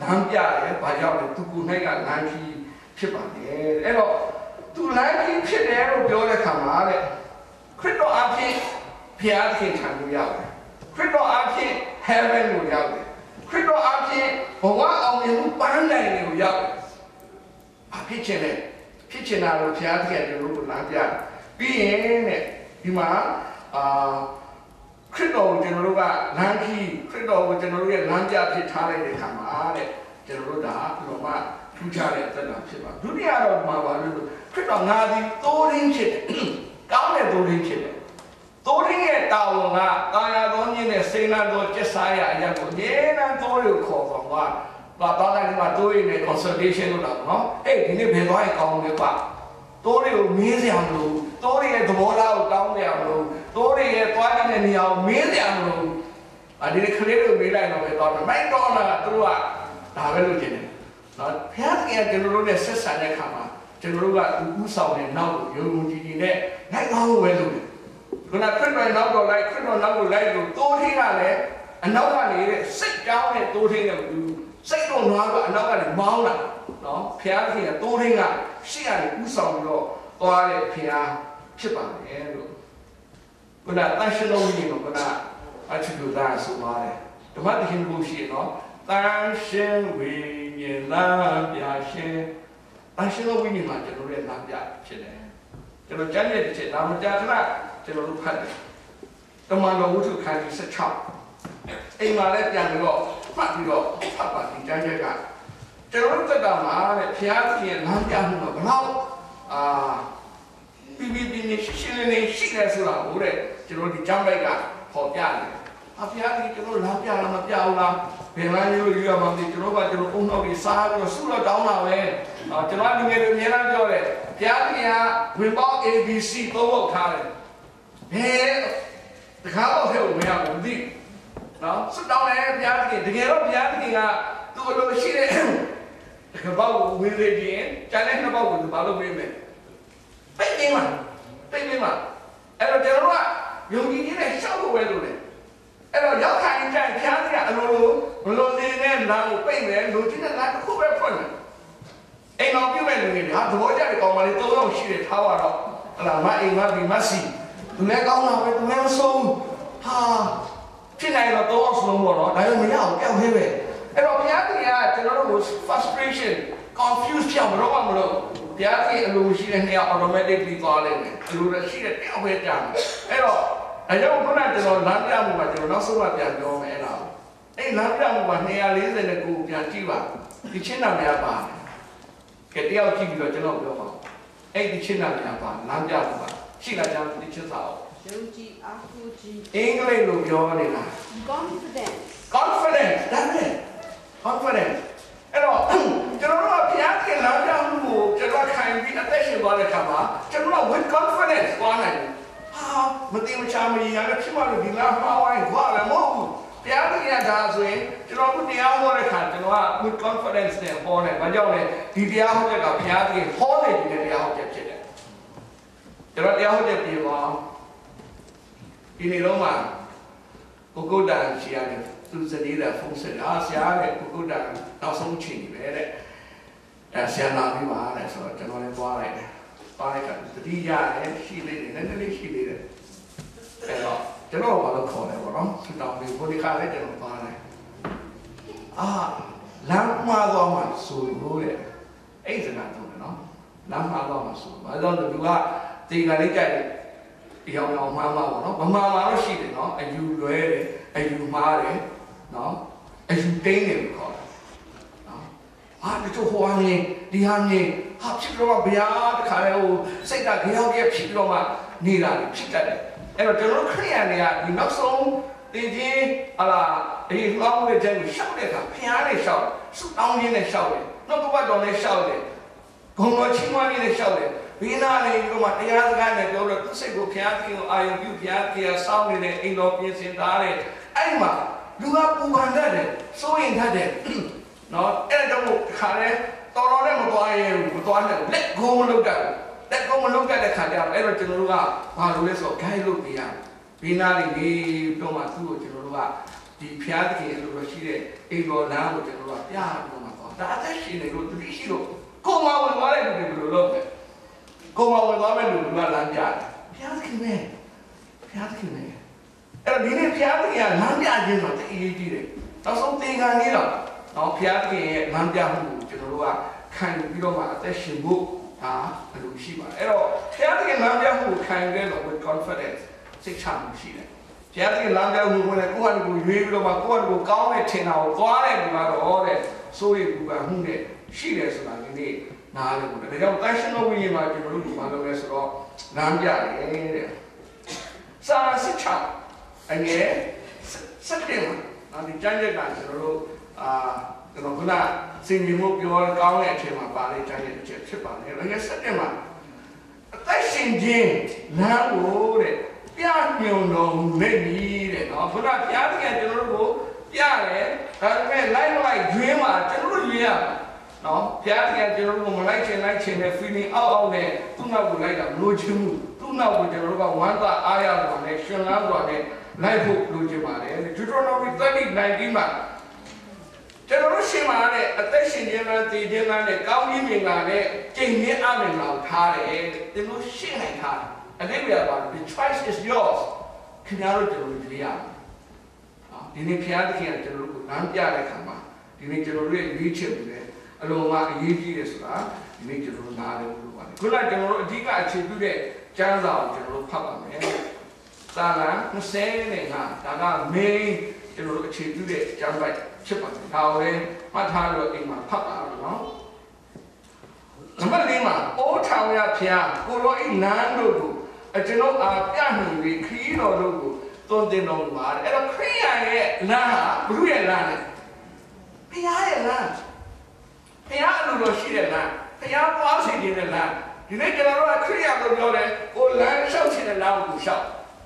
လမ်းပြတယ်ဘာကြောင့်လဲသူကိုယ်၌ကလမ်းကြီးဖြစ်ပါတယ်။အဲ့တော့သူလမ်းကြီးဖြစ်တယ်လို့ပြောတဲ့ခါမှာတဲ့ခရစ်တော်အဖြစ်ဖျားသခင်ထံကိုရောက်တယ်။ခရစ်တော်အဖြစ် heaven ကိုရောက်တယ်။ခရစ်တော်အဖြစ်ဘဝအောင်မြင်မှုပန်းနိုင်ကိုရောက်တယ်။အဖြစ်ချင်တယ်ဖြစ်ချင်တာလို့ဖျားသခင်ကျွန်တော်တို့လမ်းပြတယ်။ပြီးရင်တဲ့ဒီမှာအာ ခရစ်တော်ကိုကျွန်တော်တို့ကလမ်းခီးခရစ်တော်ကိုကျွန်တော်တို့ရဲ့လမ်းပြဖြစ်ထားလိုက်တဲ့အခါမှာတဲ့ကျွန်တော်တို့ဒါဘယ်လိုမှထူးခြားတဲ့အသက်တာဖြစ်ပါဒုတိယတော့မှာပါလို့ခရစ်တော်ငါသည်တိုးရင်းဖြစ်တယ်ကောင်းတဲ့တိုးရင်းဖြစ်တယ်တိုးရင်းရဲ့တာဝန်ကကာယတော်မြင့်တဲ့စေနာတော်ကျက်စားရအရာကိုအမြဲတမ်းတိုးရခေါ်ဆောင်ပါဘာတော့လည်းမှာတိုးရင်းနဲ့ consultation လုပ်တာပေါ့နော်အေးဒီနေ့ဘယ်သွားရင်ကောင်းလဲပါ တိုးတွေကိုမင်းစရာမလိုတိုးတွေရဲ့သဘောထားကိုတောင်းကြရမလို့တိုးတွေရဲ့သွားတဲ့နေရာကိုမင်းစရာမလိုအဒီကလေးတွေကိုမေးလိုက်တော့ပဲတော့မိုက်တော့လာသူကဒါပဲလို့ကျင်တယ်နော်ဖျားကကျွန်တော်တို့နဲ့ဆက်ဆံတဲ့အခါမှာကျွန်တော်တို့ကသူဥဆောင်တဲ့နောက်ကိုယုံကြည်ကြည်နဲ့လိုက်ကောင်းလို့ပဲလုပ်တယ်ခုနခရစ်တော်နောက်တော့လိုက်ခရစ်တော်နောက်ကိုလိုက်လို့တိုးထင်းကလည်းအနောက်ကနေစိတ်ကြောင်းနဲ့တိုးထင်းနဲ့ဘူးစိတ်တော့နွားကအနောက်ကနေမောင်းလာ နော်ဖျားခင်ကတိုးထင်းကရှေ့ကနေဥဆောင်ပြီးတော့သွားတဲ့ဖျားဖြစ်ပါတယ်လို့ခုနတန်ရှင်တော်ကြီးကခုနအချူတူသားဆိုပါတယ်ဓမ္မသခင်ကိုရှိနော်တန်ရှင်ဝိညာဉ်လာပြရှင်တန်ရှင်တော်ဝိညာဉ်မှာကျွန်တော်ရဲ့လာပြဖြစ်တယ်ကျွန်တော်ကြမ်းတဲ့တစ်ချက်ဒါမှကြာခဏကျွန်တော်တို့ဖတ်တယ်တမန်တော်ဝုထုခန်းကြီး16အိမ်မှာလည်းပြန်ပြီးတော့ဖတ်ပြီးတော့ဖတ်ပါဒီကြမ်းချက်က ကျွန်တော်တို့တက်တာမှာတဲ့ဘုရားသခင်လမ်းပြမှုကဘလောက်အာပြပြပြနေရှင်းလင်းနေရှိတယ်ဆိုတာဟုတ်တဲ့ကျွန်တော်ဒီကျမ်းပိုက်ကပေါ်ပြတယ်အဖျားကြီးကျွန်တော်လမ်းပြလာမပြဘူးလားဘယ်လမ်းရိုးရိုးရမှမသိကျွန်တော်ကကျွန်တော်အုံနောက်ကြီးစားပြီးတော့ဆုတော့တောင်းတာပဲအာကျွန်တော်လူငယ်တွေအများအားပြောတယ်ဘုရားကြီးကဝင်ပေါက် ABC သုံးဖို့ထားတယ်ဘယ်တခါတော့ထဲကိုမရဘူးမသိနော်ဆုတောင်းတယ်ဘုရားကြီးတကယ်တော့ဘုရားကြီးကသူ့လိုရှိတဲ့ ကပောက်ကိုဝင်လေခြင်းကျန်တဲ့နှစ်ပေါက်ကိုသူဘာလို့ပေးမလဲပိတ်နေမှာပိတ်နေမှာအဲ့တော့ကျွန်တော်ကယုံကြည်ခြင်းနဲ့ရှောက်ဖို့ပဲလုပ်တယ်အဲ့တော့ရောက်ခိုင်ကြဖျားစီကအလိုလိုမလိုနေတဲ့လမ်းကိုပိတ်မယ်လူချင်းတဲ့လမ်းတစ်ခုပဲဖွင့်မယ်အိမ်တော်ပြုမဲ့လူတွေဟာသဘောကျတဲ့ကောင်မလေးသုံးယောက်ရှိတယ်ထားပါတော့ဟလာမအိမ်မဘီမစီသူလည်းကောင်းတာပဲသူလည်းမဆုံးဟာဖြစ်နိုင်တော့သုံးယောက်စလုံးပေါ့နော်ဒါပေမဲ့မရအောင်ကြောက်သေးပဲအဲ့တော့ဘုရားကြီးက ကျွန်တော်တို့ frustration confuse ဖြစ်အောင်တော့မလို့ဘုရားကြီးအလိုရှိတဲ့နေရာ automatically သွားလိမ့်မယ်အလိုရှိတဲ့တယောက်ပဲကြာမယ်အဲ့တော့အဲကြောင့်ခုနကကျွန်တော်လမ်းပြမှုမှာကျွန်တော်နောက်ဆုံးမှပြန်ပြောမယ်အဲ့ဒါအဲ့လမ်းပြမှုမှာ240နဲ့ကိုပြန်ကြည့်ပါဒီချင်းနာများပါတယ်ကဲတယောက်ကြည့်ပြီးတော့ကျွန်တော်ပြောပါအဲ့ဒီချင်းနာများပါလမ်းပြမှုပါရှိလားကျွန်တော်ဒီချင်းစာအောင်ယုံကြည်အားကိုးခြင်းအင်္ဂလိပ်လိုပြောနေတာ confidence confidence ဒါပဲ confidence အဲ့တော့ကျွန်တော်တို့ကဘုရားခင်လမ်းပြမှုကိုကျွန်တော်ခံပြီးအသက်ရှင်သွားတဲ့အခါမှာကျွန်တော်က with confidence သွားနိုင်တယ်ဟာမတိမချာမရရလည်းဖြစ်မှလို့ဒီလားမှားဝိုင်းခွာလည်းမဟုတ်ဘူးဘုရားခင်ကဒါဆိုရင်ကျွန်တော်တို့တရားဟောတဲ့အခါကျွန်တော်က with confidence နဲ့ဟောတယ်ဘာကြောင့်လဲဒီတရားဟောချက်ကဘုရားခင်ဟောနေတယ်တရားဟောချက်ဖြစ်တယ်ကျွန်တော်တရားဟောချက်ပြေပါဒီနေ့တော့မှကိုကိုတန်ရှိရတယ် သူစနေတယ်ဖုန်းဆက်အားဆရာတဲ့ကိုကိုတန်နောက်ဆုံးချိန်ပဲတဲ့အဲဆရာလာပြီးပါတဲ့ဆိုတော့ကျွန်တော်လည်းသွားလိုက်တယ်။ပါလိုက်တာတတိရတယ်ရှိသေးတယ်နည်းနည်းလေးရှိသေးတယ်အဲ့တော့ကျွန်တော်ဘာလို့ခေါ်လဲပေါ့နော်ဆူတောင်းပြီးဘုဒီခါလေးကျွန်တော်ပါတယ်အာလမ်းမှားသွားမှဆိုလို့တဲ့အဲ့စကားတော့နော်လမ်းမှားသွားမှဆိုဘာလို့လဲသူကဒီကလေးကြိုက်တယ်ရောင်ရောင်မှားမှာပေါ့နော်မမှားမှာတော့ရှိတယ်နော်အယူလွဲတယ်အယူမှားတယ် နော်အယူတင်းတယ်လို့ခေါ်တယ်နော်ဟာဒီတော့ဟိုဟာနေဒီဟာနေဟာဖြစ်တော့ဗျာတခါလေဟိုစိတ်ကကြောက်ကြဖြစ်တော့မှနေတာဖြစ်တတ်တယ်အဲ့တော့ကျွန်တော်ခရိယန်တွေကဒီနောက်ဆုံးတင်ချင်းဟာလာဒီလောင်းတဲ့တဲ့ကိုရှောက်တဲ့အခါဖျားနဲ့ရှောက်ဆုတောင်းခြင်းနဲ့ရှောက်တယ်နှုတ်ကပတ်တော်နဲ့ရှောက်တယ်ဂုဏ်တော်ချီးမွမ်းခြင်းနဲ့ရှောက်တယ်ဘီနာလေးတို့မှတရားစကားနဲ့ပြောလို့သူစိတ်ကိုဖျားခင်ကိုအာယုံပြုဖျားခင်ဆောင်းနေတဲ့အိမ်တော်ပြင်ဆင်ထားတဲ့အဲ့ဒီမှာ လူကပူပန်တတ်တယ်စိုးရင်တတ်တယ်နော်အဲ့ဒါကြောင့်မို့ခါလဲတော်တော်နဲ့မသွားရဲဘူးမသွားနဲ့လက်ကုံးမလုပ်တတ်ဘူးလက်ကုံးမလုပ်တတ်တဲ့ခါကျတော့အဲ့တော့ကျွန်တော်တို့ကဘာလို့လဲဆိုတော့ guide လုပ်ပေးရဘီနာလေးနေတော့မှသူ့ကိုကျွန်တော်တို့ကဒီဖျားတကယ်လို့ရှိတဲ့အိမ်တော်လမ်းကိုကျွန်တော်တို့ကပြပြီးတော့မှသွားဒါအသက်ရှင်နေလို့တတိရှိလို့ကိုမဝင်သွားတဲ့လူတွေဘယ်လိုလုပ်လဲကိုမဝင်သွားမဲ့လူကလမ်းပြတယ်ဖျားတကယ်ပဲဖျားတကယ်ပဲ အဲ့တော့ဒီနေ့ဖျားတကယ်ကလမ်းပြခြင်းဆိုတော့အရေးကြီးတယ်နောက်ဆုံးသင်္ကန်းလေးတော့နော်ဖျားခင်ရဲ့လမ်းပြမှုကိုကျွန်တော်တို့ကခံယူပြီးတော့မှအသက်ရှင်ဖို့ဒါအလိုရှိပါတယ်အဲ့တော့ဖျားခင်လမ်းပြမှုကိုခံယူတဲ့တော့ with confidence စိတ်ချမှုရှိတယ်ဖျားခင်လမ်းပြမှုကိုလည်းကိုယ့်ဟာကိုယ်ရွေးပြီးတော့မှကိုယ့်ဟာကိုယ်ကောင်းတဲ့ထင်တာကိုသွားတဲ့လူကတော့တဲ့စိုးရိမ်ပူပန်မှုနဲ့ရှိတယ်ဆိုတာဒီနေ့နားလည်ဖို့ဒါကြောင့် national win မှာကျွန်တော်တို့ဘာလုပ်လဲဆိုတော့လမ်းပြတယ်တဲ့စာစစ်ချ အငယ်စက်တင်မှာနော်ဒီကျမ်းချက်ကကျွန်တော်တို့အာကျွန်တော်ခုနစင်ကြီးမှုပြောကောင်းတဲ့အချိန်မှာပါလေးတိုင်းတဲ့အချက်ဖြစ်ပါလေ။ဒါကစက်တင်မှာအသက်ရှင်ခြင်းလမ်းကိုတဲ့ပြညွန်တော်မူလိမ့်မည်တဲ့နော်ခုနဘုရားသခင်ကျွန်တော်တို့ကိုပြတယ်ဒါပေမဲ့လိုက်လိုက်ရွေးမှာကျွန်တော်တို့ရွေးရမှာနော်ဘုရားသခင်ကျွန်တော်တို့မလိုက်ချင်လိုက်ချင်တဲ့ feeling အောက်အောက်နဲ့သူ့နောက်ကိုလိုက်တာမလို့ချင်ဘူးသူ့နောက်ကိုကျွန်တော်တို့ကဝမ်းသာအားရစွာနဲ့ရှင်လန်းစွာနဲ့ လိုက်ဖို့လိုချင်ပါတယ် Deuteronomy 30:19မှာကျွန်တော်တို့ရှင်မာတဲ့အသက်ရှင်ခြင်းနဲ့တည်ခြင်းနဲ့ကောင်းကြီးမြင်လာတဲ့ကျင့်ရင်းအမင်လာကိုထားတယ်ကျွန်တော်ရှင်းနိုင်ထားတယ်အတိတ်ကပါ the choice is yours ခင်ဗျားတို့ကျွန်တော်တို့ကြည့်ရအောင်နော်ဒီနေ့ဖျားသခင်ကကျွန်တော်တို့ကိုလမ်းပြတဲ့ခါမှာဒီနေ့ကျွန်တော်တို့ရဲ့ရွေးချယ်မှုနဲ့အလုံးမအရေးကြီးတယ်ဆိုတာဒီနေ့ကျွန်တော်တို့နားလည်ဖို့လိုပါတယ်ခုနကကျွန်တော်တို့အဓိကအခြေပြုတဲ့ကျမ်းစာကိုကျွန်တော်တို့ဖတ်ပါမယ် သာလန်20နဲ့ငါဒါက main ကျွန်တော်တို့အခြေပြုတဲ့ကျမ်းပိုက်ဖြစ်ပါတယ်ဒါကိုလည်းမှတ်ထားလို့အိမ်မှာဖတ်ပါတော့နော်နံပါတ်၄မှာအိုးထောင်ရဖျားကိုရောအိနန်းတို့ကိုအကျွန်ုပ်အားပြနှံပြီးခရီးတော်တို့ကိုသွန်သင်တော်မူပါတယ်အဲ့တော့ခရိယာရဲ့လမ်းဟာဘုရုရဲ့လမ်းလေဖျားရဲ့လမ်းဖျားအလိုတော်ရှိတဲ့လမ်းဖျားပွားစီခြင်းတဲ့လမ်းဒီနေ့ကျွန်တော်တို့ကခရိယာလို့ပြောတယ်ကိုလမ်းလျှောက်ခြင်းတဲ့လမ်းကိုလျှောက်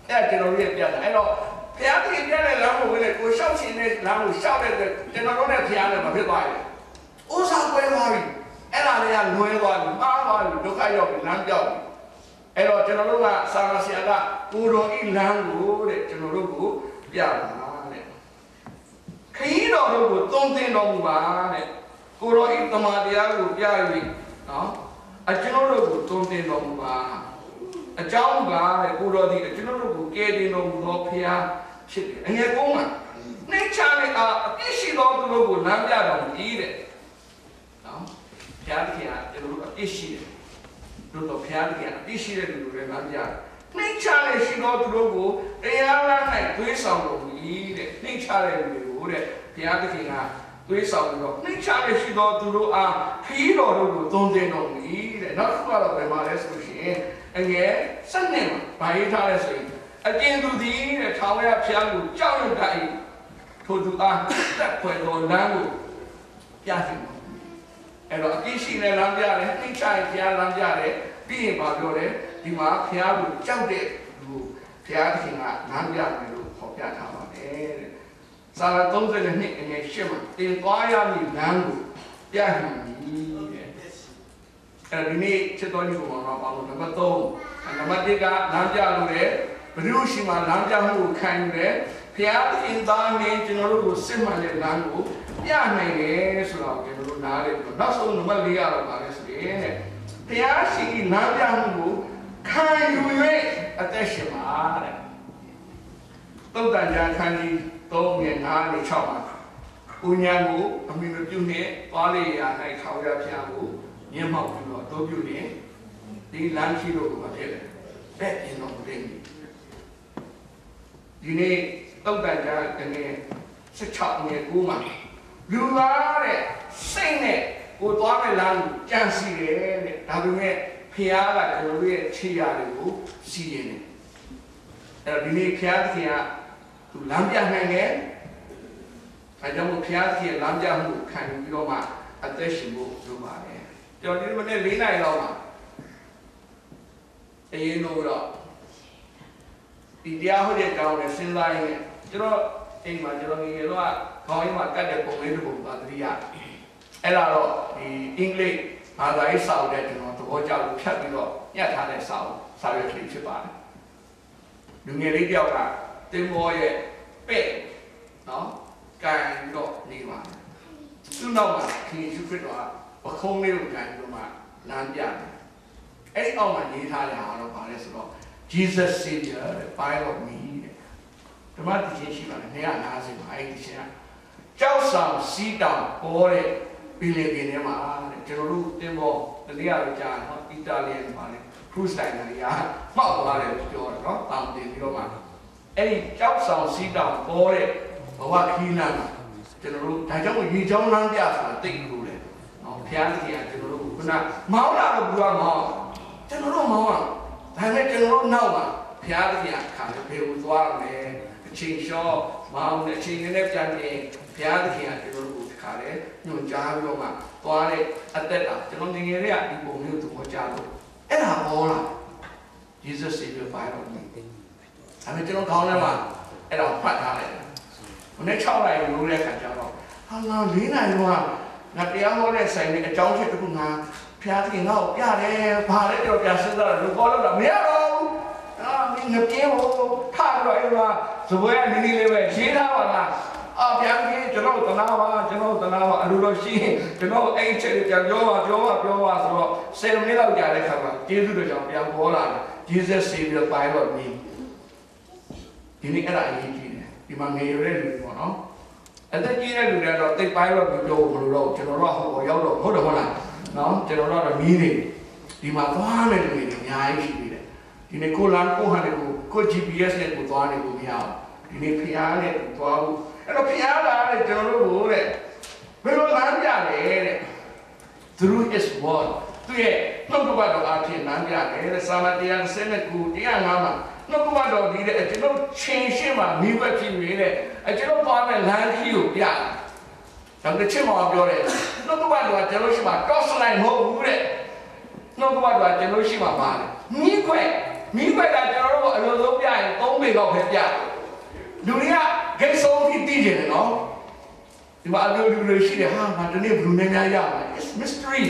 အဲ့ဒါကျွန်တော်တို့ရဲ့ပြတာအဲ့တော့ဘုရားသခင်ပြတဲ့လမ်းကိုဝင်လေကိုရှောက်ရှင်တဲ့လမ်းကိုရှောက်တဲ့အတွက်ကျွန်တော်တို့နဲ့ဘုရားနဲ့မဖြစ်သွားဘူး။ဥစားပွဲသွားပြီ။အဲ့ဒါတွေကလွဲသွားပြီ။မှားသွားပြီဒုက္ခရောက်ပြီလမ်းပြောက်ပြီ။အဲ့တော့ကျွန်တော်တို့ကစာရဆရာကကိုတော်ဤလမ်းကိုတဲ့ကျွန်တော်တို့ကိုပြတာတဲ့။ခရီးတော်တို့ကိုသုံးသင်တော်မူပါတဲ့။ကိုတော်ဤတမန်တရားကိုပြ၍နော်အကျွန်တော်တို့ကိုသုံးသင်တော်မူပါ။ အကြောင်းကတဲ့ကိုတော်ဒီကျွန်တော်တို့ကိုကယ်တင်တော်မူသောဖခင်ဖြစ်တယ်အငယ်ကုန်းမှာနှိမ့်ချနဲ့အာအပြစ်ရှိသောသူတို့ကိုလမ်းပြတော်မူ၏တဲ့နော်ဘုရားသခင်ကကျွန်တော်တို့အပြစ်ရှိတယ်တို့တော့ဘုရားသခင်အပြစ်ရှိတဲ့လူတွေလမ်းပြတယ်နှိမ့်ချနဲ့ရှိသောသူတို့ကိုတရားလမ်း၌သွေးဆောင်တော်မူ၏တဲ့နှိမ့်ချတဲ့လူတွေကိုတဲ့ဘုရားသခင်ကသွေးဆောင်ပြီးတော့နှိမ့်ချနဲ့ရှိသောသူတို့အားခရီးတော်တို့ကိုသုံးသင်တော်မူ၏တဲ့နောက်တစ်ခုကတော့ဘယ်မှာလဲဆိုလို့ရှိရင် အငယ်စနစ်မှာဗာရေးထားလဲဆိုရင်အကျဉ်သူသည်တဲ့ထာဝရဘုရားကိုကြောက်ရွံ့ကြ၏ထိုသူအားတက်ဖွယ်တော်လမ်းကိုပြခြင်းအဲ့တော့အပြစ်ရှိတဲ့လမ်းပြတယ်နှိမ့်ချရင်ဘုရားလမ်းပြတယ်ပြီးရင်ဘာပြောလဲဒီမှာဘုရားကိုကြောက်တဲ့လူဘုရားသခင်ကလမ်းပြတယ်လို့ခေါ်ပြထားပါတယ်တဲ့စာလ32အငယ်8မှာတင်သွားရမည်လမ်းကိုပြဟန်မည်တဲ့ အဲ့ဒီနေ့ချက်တော်ကြီးကိုမှာပါလို့နံပါတ်3နံပါတ်1ကလမ်းပြလို့လေဘုရုရှိမှလမ်းပြမှုကိုခံယူတယ်ဘုရားသခင်သားနဲ့ကျွန်တော်တို့ကိုစစ်မှန်တဲ့လမ်းကိုပြနိုင်တယ်ဆိုတော့ကျွန်တော်တို့နားလေပြီးတော့နောက်ဆုံးနံပါတ်4ကတော့ပါလဲဆိုရင်တဲ့ဘုရားရှိခိုးလမ်းပြမှုကိုခံယူ၍အသက်ရှင်ပါတဲ့သုတ်တန်ကြခန်းကြီး3ငယ်9နဲ့6မှာဥညာကိုအမိမပြုနဲ့သွားလေရာ၌ခေါရဖျားကိုမျက်မှောက် ပြီးတော့အတိုးပြုနေဒီလမ်းရှိလို့ဘာဖြစ်လဲတဲ့ရင်တော့မသိဘူးဒီနေ့သုတ်တန်ကြတကယ်16ငယ်9မှာလူသားတဲ့စိတ်နဲ့ကိုသွားမဲ့လမ်းကိုကြံစီတယ်တဲ့ဒါပေမဲ့ဖျားကကျွန်တော်တို့ရဲ့ခြေရာတွေကိုစီရင်တယ်အဲ့တော့ဒီနေ့ဖျားသခင်ကသူလမ်းပြနိုင်တယ်အဲကြောင့်မို့ဖျားသခင်လမ်းပြမှုကိုခံယူပြီးတော့မှအသက်ရှင်ဖို့လုပ်ပါတယ် ကျွန်တော်ဒီမနေ့၄နိုင်လောက်မှာအရင်တော့ဒီတရားဟောတဲ့ကောင်းနဲ့စဉ်းစားရင်ကျွန်တော်အိမ်မှာကျွန်တော်ငယ်ငယ်တော့ခေါင်းရင်းမှာကတ်တဲ့ပုံလေးတစ်ပုံပါတတိယအဲ့ဒါတော့ဒီအင်္ဂလိပ်ဘာသာရေးစာအုပ်တဲ့ကျွန်တော်သဘောကျလို့ဖြတ်ပြီးတော့ညှက်ထားတဲ့စာအုပ်စာရွက်ကလေးဖြစ်ပါတယ်လူငယ်လေးတယောက်ကတင်မောရဲ့ပဲ့နော်ကန်တော့နေပါတယ်သူ့နောက်မှာခင်ယေရှုခရစ်တော်က ပခုံးလေးကိုကန်ပြီးတော့မှလမ်းပြတယ်အဲ့ဒီအောက်မှာရေးထားတဲ့ဟာတော့ဗာလဲဆိုတော့ Jesus Savior the Bible of me တဲ့ဓမ္မတည်ခြင်းရှိပါတယ်250ပါအဲ့ဒီချင်းကကြောက်ဆောင်စီးတောင်ပေါ်တဲ့ပြည်လေပြည်ထဲမှာတဲ့ကျွန်တော်တို့တင်ပေါ်တတိယလိုကြားနော်အီတာလီယန်ပါလေခရူးစတိုင်းတွေကမှောက်သွားတယ်လို့ပြောတယ်နော်တောင်တင်ပြီးတော့မှအဲ့ဒီကြောက်ဆောင်စီးတောင်ပေါ်တဲ့ဘဝခီးလမ်းမှာကျွန်တော်တို့ဒါကြောင့်ရေချောင်းလမ်းပြဆိုတာတိတ်လို့ လေနော်ဖျားသခင်ကကျွန်တော်တို့ခုနမောင်းလာတော့ဘူးကမောင်းကျွန်တော်တို့မောင်းအောင်ဒါပေမဲ့ကျွန်တော်တို့နောက်မှာဘုရားသခင်ခါလေဘယ်လိုသွားရမလဲအချိန်လျှော့မောင်းတဲ့အချိန်နဲ့ပြန်ပြန်ဘုရားသခင်ကကျွန်တော်တို့ခါလေညွှန်ကြားပြီးတော့မှသွားတဲ့အသက်တာကျွန်တော်ငငယ်လေးကဒီပုံမျိုးသဘောကျလို့အဲ့ဒါပေါ်လာ Jesus Savior Bible နဲ့ဒါပေမဲ့ကျွန်တော်ခေါင်းထဲမှာအဲ့ဒါဖတ်ထားလိုက်တယ်မနေ့6နိုင်လို့တဲ့ခါကျတော့ဟာလာ၄နိုင်တော့ ငါတရားဟောတဲ့ဆိုင်နဲ့အကြောင်းချက်တစ်ခုငါဖျားသခင်ငါ့ကိုပြတယ်ဘာလဲတော့ပြန်စဉ်းစားလို့ပေါ်လို့တော့မရတော့ဘူးအာမင်းငပြေဟိုထပြီးတော့အဲ့မှာဇပွဲကနီးနီးလေးပဲရေးထားပါလားအာဗျာကြီးကျွန်တော်တနာပါကျွန်တော်တနာပါအလိုလိုရှိရင်ကျွန်တော်အဲ့ချက်တွေပြန်ပြောပါပြောပါပြောပါဆိုတော့10မိနစ်လောက်ကြာတဲ့ခါမှာကျေးဇူးတော်ကြောင့်ပြန်ပေါ်လာတယ် Jesus Savior Bible of me ဒီနေ့အဲ့ဒါအရေးကြီးတယ်ဒီမှာငယ်ရွယ်တဲ့လူတွေပေါ့နော် အသက်ကြီးတဲ့လူတွေကတော့တိတ်ပိုင်းတော့ပြောမလို့တော့ကျွန်တော်တို့ဟိုရောက်တော့ဟုတ်တယ်ဟုတ်လားနော်ကျွန်တော်တို့တော့မီးနေဒီမှာသွားမယ်လူတွေအများကြီးရှိနေတယ်ဒီနေ့ကိုလန်ကိုဟန်တွေကိုကို GPS နဲ့ကိုသွားနေကိုမရဘူးဒီနေ့ဖျားနဲ့သွားဘူးအဲ့တော့ဖျားလာတဲ့ကျွန်တော်တို့ကိုတဲ့ဘယ်လိုလမ်းပြလဲတဲ့ through his word သူရဲ့နှုတ်ကပတ်တော်အဖြစ်လမ်းပြတယ်တဲ့စာမတရား19တရား5မှာနှုတ်ကပတ်တော်ဒီတဲ့ကျွန်တော်ချင်းရှင်းမှာမိဘဖြစ်နေတဲ့ကျွန်တော်သွားမဲ့လမ်းကြီးကိုပြတယ်ဒါပေမဲ့ချစ်မောင်ပြောတယ်နှုတ်ကပတ်တော်ကကျွန်တော်ရှိမှာ cross line မဟုတ်ဘူးတဲ့နှုတ်ကပတ်တော်ကကျွန်တော်ရှိမှာပါလေမိခွဲမိခွဲကကျွန်တော်တို့အလိုဆုံးပြရင်3ပေလောက်ပဲပြလူတွေကဂိတ်ဆုံးပြီးတည်ကြတယ်နော်ဒီမှာအလိုလူတွေရှိတယ်ဟာငါဒီနေ့ဘယ်လိုနေများရမှာ it's mystery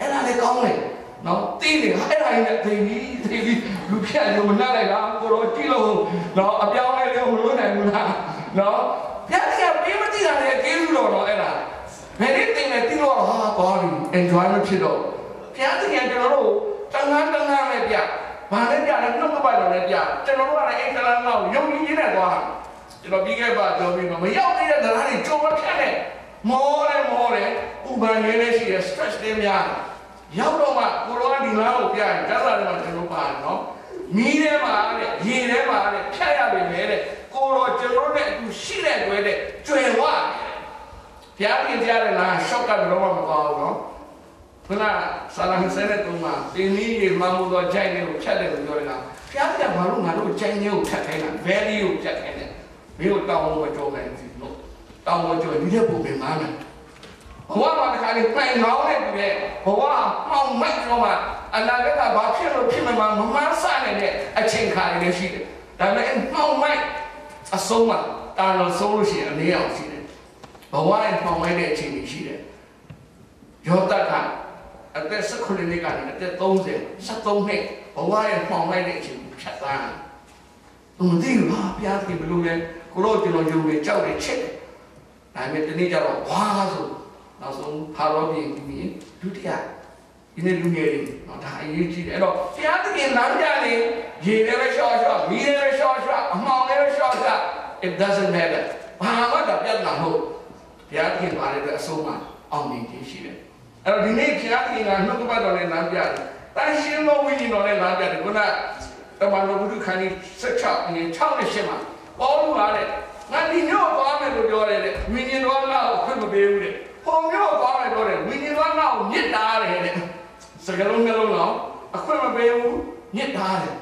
အဲ့ဒါလည်းကောင်းတယ်နော်တည်တယ်ဟာအဲ့ဒါကြီးနဲ့သိပြီးသိပြီးလူဖြတ်လို့မနှက်လိုက်လားကိုတော့ကြည့်လို့နော်အပြောင်းလဲလည်းမလုပ်နိုင်ဘူးလားနော်ပြတ်ရပေးမသိတာလေကျေးဇူးတော်တော့အဲ့ဒါဘယ်နဲ့တင်လဲတိလို့ဟာပါပြီ enjoyment ဖြစ်တော့ဘုရားသခင်ကျွန်တော်တို့တန်ခမ်းတန်ခမ်းနဲ့ပြဘာလဲပြလဲနှုတ်ကပတ်တော်နဲ့ပြကျွန်တော်တို့ကလည်းအိမ်ကလန်းတော့ယုံကြည်ရတဲ့သွားကျွန်တော်ပြီးခဲ့ပါပြောပြီးမရောက်သေးတဲ့တရားတွေကြုံမဖြတ်နဲ့ မောတယ်မောတယ်ဥပန်လေးလေးရှိတယ် stress တွေများရောက်တော့မှကိုရောဒီလားကိုပြရင်ကျစားတယ်မှာကျွန်တော်ပါနော်မီးထဲမှာတဲ့ရေထဲမှာတဲ့ဖြတ်ရပြီလေတဲ့ကိုရောကျွန်တော်နဲ့အတူရှိတဲ့တွဲတဲ့ကျွယ်ဝဘုရားပြင်ကြတယ်လား shock ကတော့မကောင်းဘူးနော်ခုနဆာလန်ဆဲတဲ့တုံးမှာတင်းနီးရေမမှုတော့ကြိုက်နေကိုဖြတ်တယ်လို့ပြောနေတာဘုရားကဘာလို့ငါတို့ကြိုက်နေကိုဖြတ်ခိုင်းတာ value ကိုဖြတ်ခိုင်းတယ်မင်းတို့တောင်းလို့ကြောနိုင်စီလို့ တောင်းလို့ကြောဒီတဲ့ပုံပင်မှာမယ်ဘဝမှာတခါလေပိုင်ငောင်းနေပြီဘဝမှောင်မိုက်တော့မှအနာဂတ်ကဘာဖြစ်လို့ဖြစ်မှာမမဆနိုင်တဲ့အချိန်ခါလေးရှိတယ်ဒါပေမဲ့မှောင်မိုက်အဆုံးမှာတာလို့ဆုံးလို့ရှိရင်အနေအောင်ရှိတယ်ဘဝရဲ့မှောင်မိုက်တဲ့အချိန်ကြီးရှိတယ်ယောသကအသက်16နှစ်ကနေအသက်30 73နှစ်ဘဝရဲ့မှောင်မိုက်တဲ့အချိန်ကိုဖြတ်သန်းတယ်။သူမသိဘူးဟာဘုရားသခင်ဘယ်လိုလဲကိုတော့ကျွန်တော်ယုံနေကြောက်နေချစ်တယ်။ ဒါပေမဲ့ဒီနေ့ကျတော့ဝါဆိုနောက်ဆုံးဖာရောပြင်ပြီးဒုတိယဒီနေ့လူငယ်တွေနော်ဒါအရေးကြီးတယ်အဲ့တော့ဘုရားသခင်လမ်းပြနေရေလည်းပဲရှော့ရှော့မီးလည်းပဲရှော့ရှော့အမှောင်လည်းပဲရှော့ရှော့ it doesn't matter ဘာမှတော့ပြဿနာမဟုတ်ဘုရားသခင်ပါတယ်အတွက်အဆုံးမအောင်မြင်ခြင်းရှိတယ်အဲ့တော့ဒီနေ့ဘုရားသခင်ကနှုတ်ကပတ်တော်နဲ့လမ်းပြတယ်တန်ရှင်းသောဝိညာဉ်တော်နဲ့လမ်းပြတယ်ခုနတမန်တော်ဘုဒ္ဓခန္ဒီ16အငယ်6နဲ့8မှာပေါလုဟာတဲ့ ငါဒီမျိုးသွားမယ်လို့ပြောတယ်တဲ့ဝိညာဉ်တော်ငါ့ကိုခွင့်မပေးဘူးတဲ့ဟိုမျိုးသွားမယ်ပြောတယ်ဝိညာဉ်တော်ငါ့ကိုမြစ်တာတယ်တဲ့စကလုံးနှလုံးတော့အခွင့်မပေးဘူးမြစ်တာတယ်